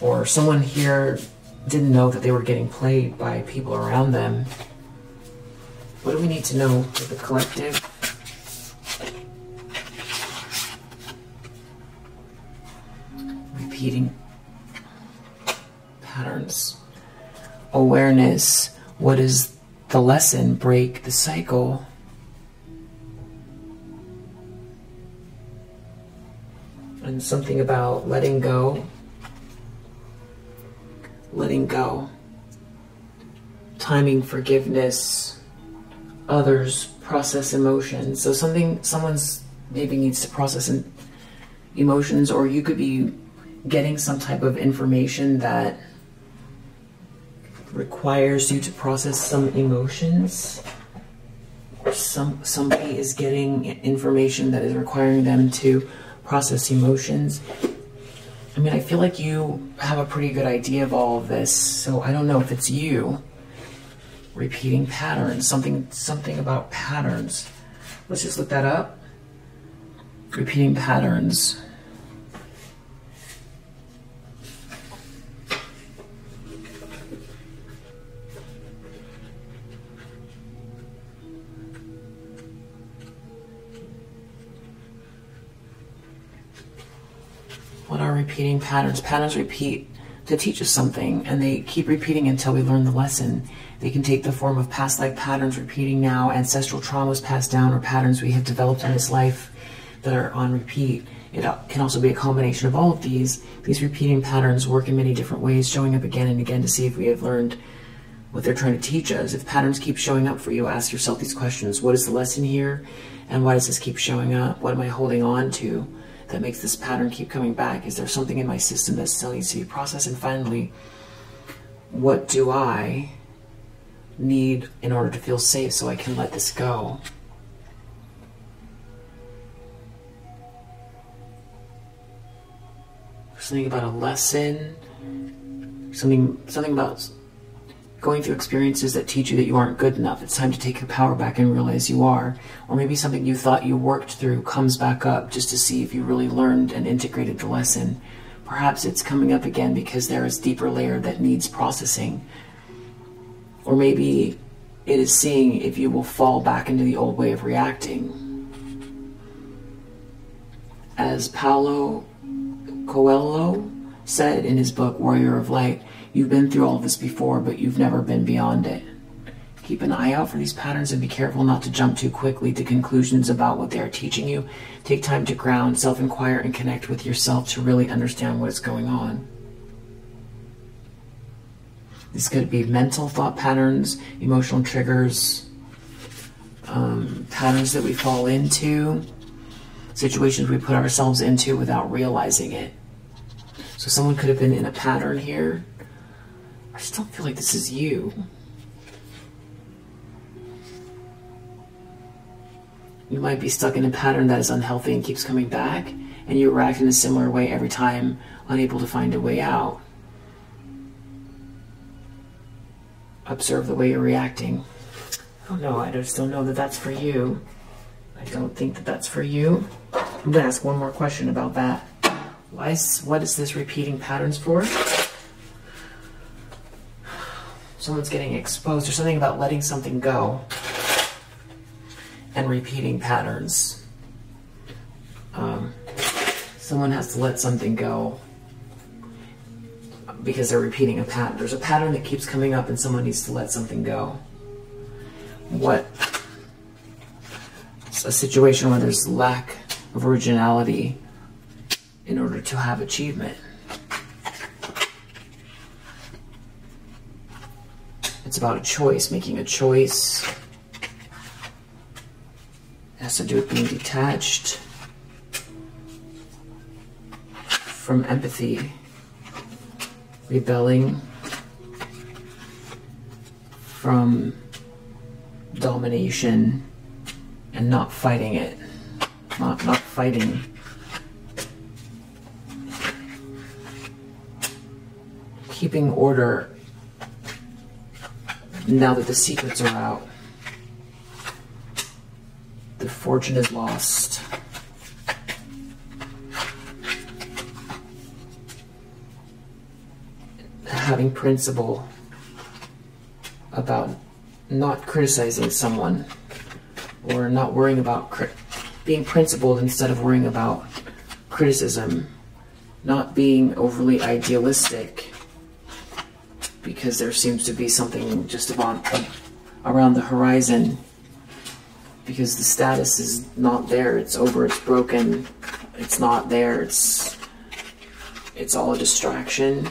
Or someone here didn't know that they were getting played by people around them. What do we need to know for the collective? Repeating patterns. Awareness. What is the lesson? Break the cycle. And something about letting go letting go, timing forgiveness, others process emotions. So something someone's maybe needs to process emotions, or you could be getting some type of information that requires you to process some emotions. Some somebody is getting information that is requiring them to process emotions I mean, I feel like you have a pretty good idea of all of this, so I don't know if it's you. Repeating patterns, something something about patterns. Let's just look that up. Repeating patterns. What are repeating patterns? Patterns repeat to teach us something, and they keep repeating until we learn the lesson. They can take the form of past life patterns repeating now, ancestral traumas passed down, or patterns we have developed in this life that are on repeat. It can also be a combination of all of these. These repeating patterns work in many different ways, showing up again and again to see if we have learned what they're trying to teach us. If patterns keep showing up for you, ask yourself these questions. What is the lesson here? And why does this keep showing up? What am I holding on to? that makes this pattern keep coming back? Is there something in my system that still needs to be processed? And finally, what do I need in order to feel safe so I can let this go? Something about a lesson, something something about going through experiences that teach you that you aren't good enough. It's time to take your power back and realize you are. Or maybe something you thought you worked through comes back up just to see if you really learned and integrated the lesson. Perhaps it's coming up again because there is deeper layer that needs processing. Or maybe it is seeing if you will fall back into the old way of reacting. as Paulo Coelho said in his book Warrior of Light, you've been through all this before, but you've never been beyond it. Keep an eye out for these patterns and be careful not to jump too quickly to conclusions about what they are teaching you. Take time to ground, self inquire, and connect with yourself to really understand what is going on. This could be mental thought patterns, emotional triggers, um, patterns that we fall into, situations we put ourselves into without realizing it. So someone could have been in a pattern here. I don't feel like this is you. You might be stuck in a pattern that is unhealthy and keeps coming back, and you react in a similar way every time, unable to find a way out. Observe the way you're reacting. I don't know, I just don't know that that's for you. I don't think that that's for you. I'm gonna ask one more question about that. Why is, what is this repeating patterns for? Someone's getting exposed. There's something about letting something go and repeating patterns. Um, someone has to let something go because they're repeating a pattern. There's a pattern that keeps coming up and someone needs to let something go. What? It's a situation where there's lack of originality in order to have achievement. It's about a choice, making a choice It has to do with being detached from empathy, rebelling from domination and not fighting it. Not not fighting. Keeping order now that the secrets are out. The fortune is lost. Having principle about not criticizing someone or not worrying about being principled instead of worrying about criticism, not being overly idealistic because there seems to be something just about around the horizon because the status is not there. It's over. It's broken. It's not there. It's it's all a distraction.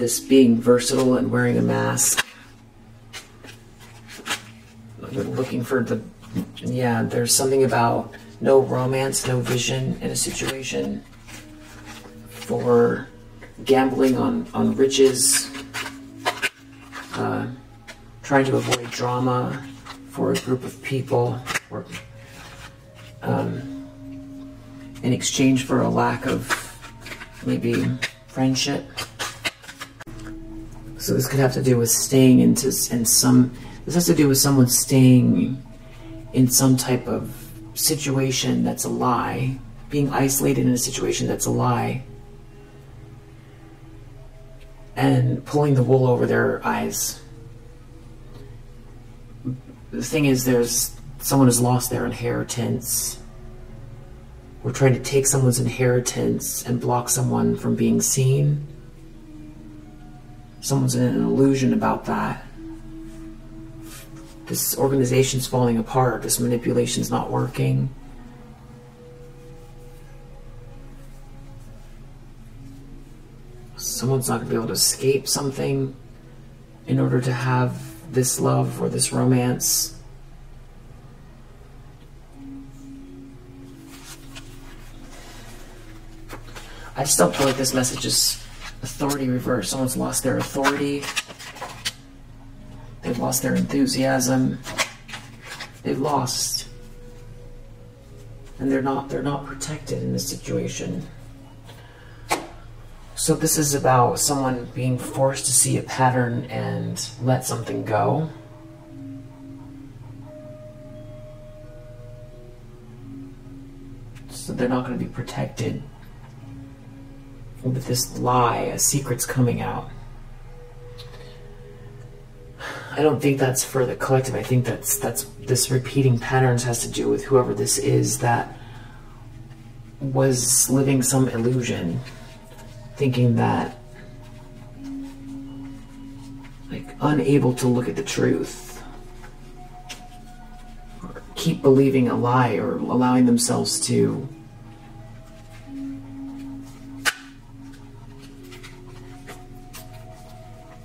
This being versatile and wearing a mask. Looking for the yeah. There's something about no romance, no vision in a situation. For gambling on on riches. Uh, trying to avoid drama for a group of people or um, in exchange for a lack of maybe friendship. So this could have to do with staying into in some. This has to do with someone staying in some type of situation that's a lie, being isolated in a situation that's a lie, and pulling the wool over their eyes the thing is, there's someone has lost their inheritance. We're trying to take someone's inheritance and block someone from being seen. Someone's in an illusion about that. This organization's falling apart. This manipulation's not working. Someone's not going to be able to escape something in order to have this love or this romance. I just don't feel like this message is authority reverse. Someone's lost their authority. They've lost their enthusiasm. They've lost. And they're not they're not protected in this situation. So this is about someone being forced to see a pattern and let something go. So they're not going to be protected with this lie, a secret's coming out. I don't think that's for the collective. I think that's that's this repeating patterns has to do with whoever this is that was living some illusion, thinking that like unable to look at the truth or keep believing a lie or allowing themselves to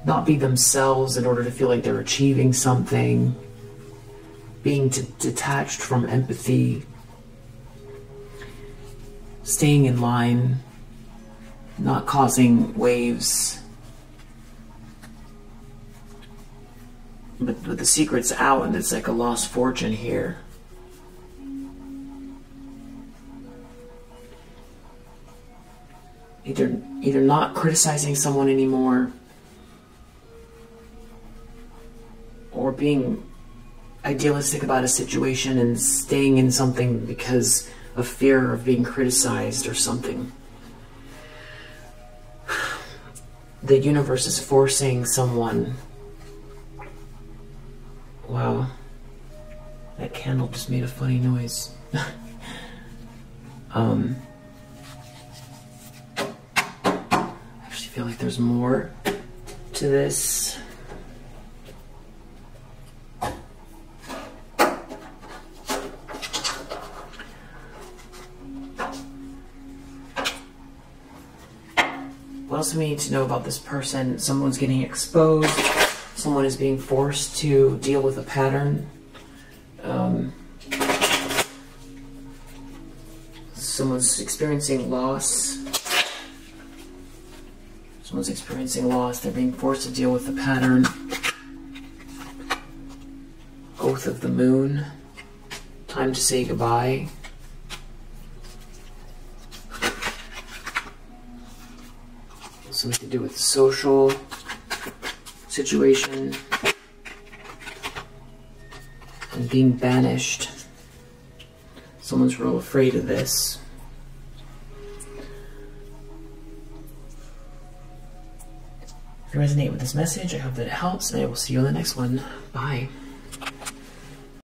not be themselves in order to feel like they're achieving something, being detached from empathy, staying in line, not causing waves. But, but the secret's out and it's like a lost fortune here. Either either not criticizing someone anymore or being idealistic about a situation and staying in something because of fear of being criticized or something. The universe is forcing someone. Wow. That candle just made a funny noise. um, I actually feel like there's more to this. What else do we need to know about this person? Someone's getting exposed. Someone is being forced to deal with a pattern. Um, someone's experiencing loss. Someone's experiencing loss. They're being forced to deal with the pattern. Oath of the moon. Time to say goodbye. Something to do with social situation and being banished. Someone's real afraid of this. If you resonate with this message, I hope that it helps, and I will see you on the next one. Bye.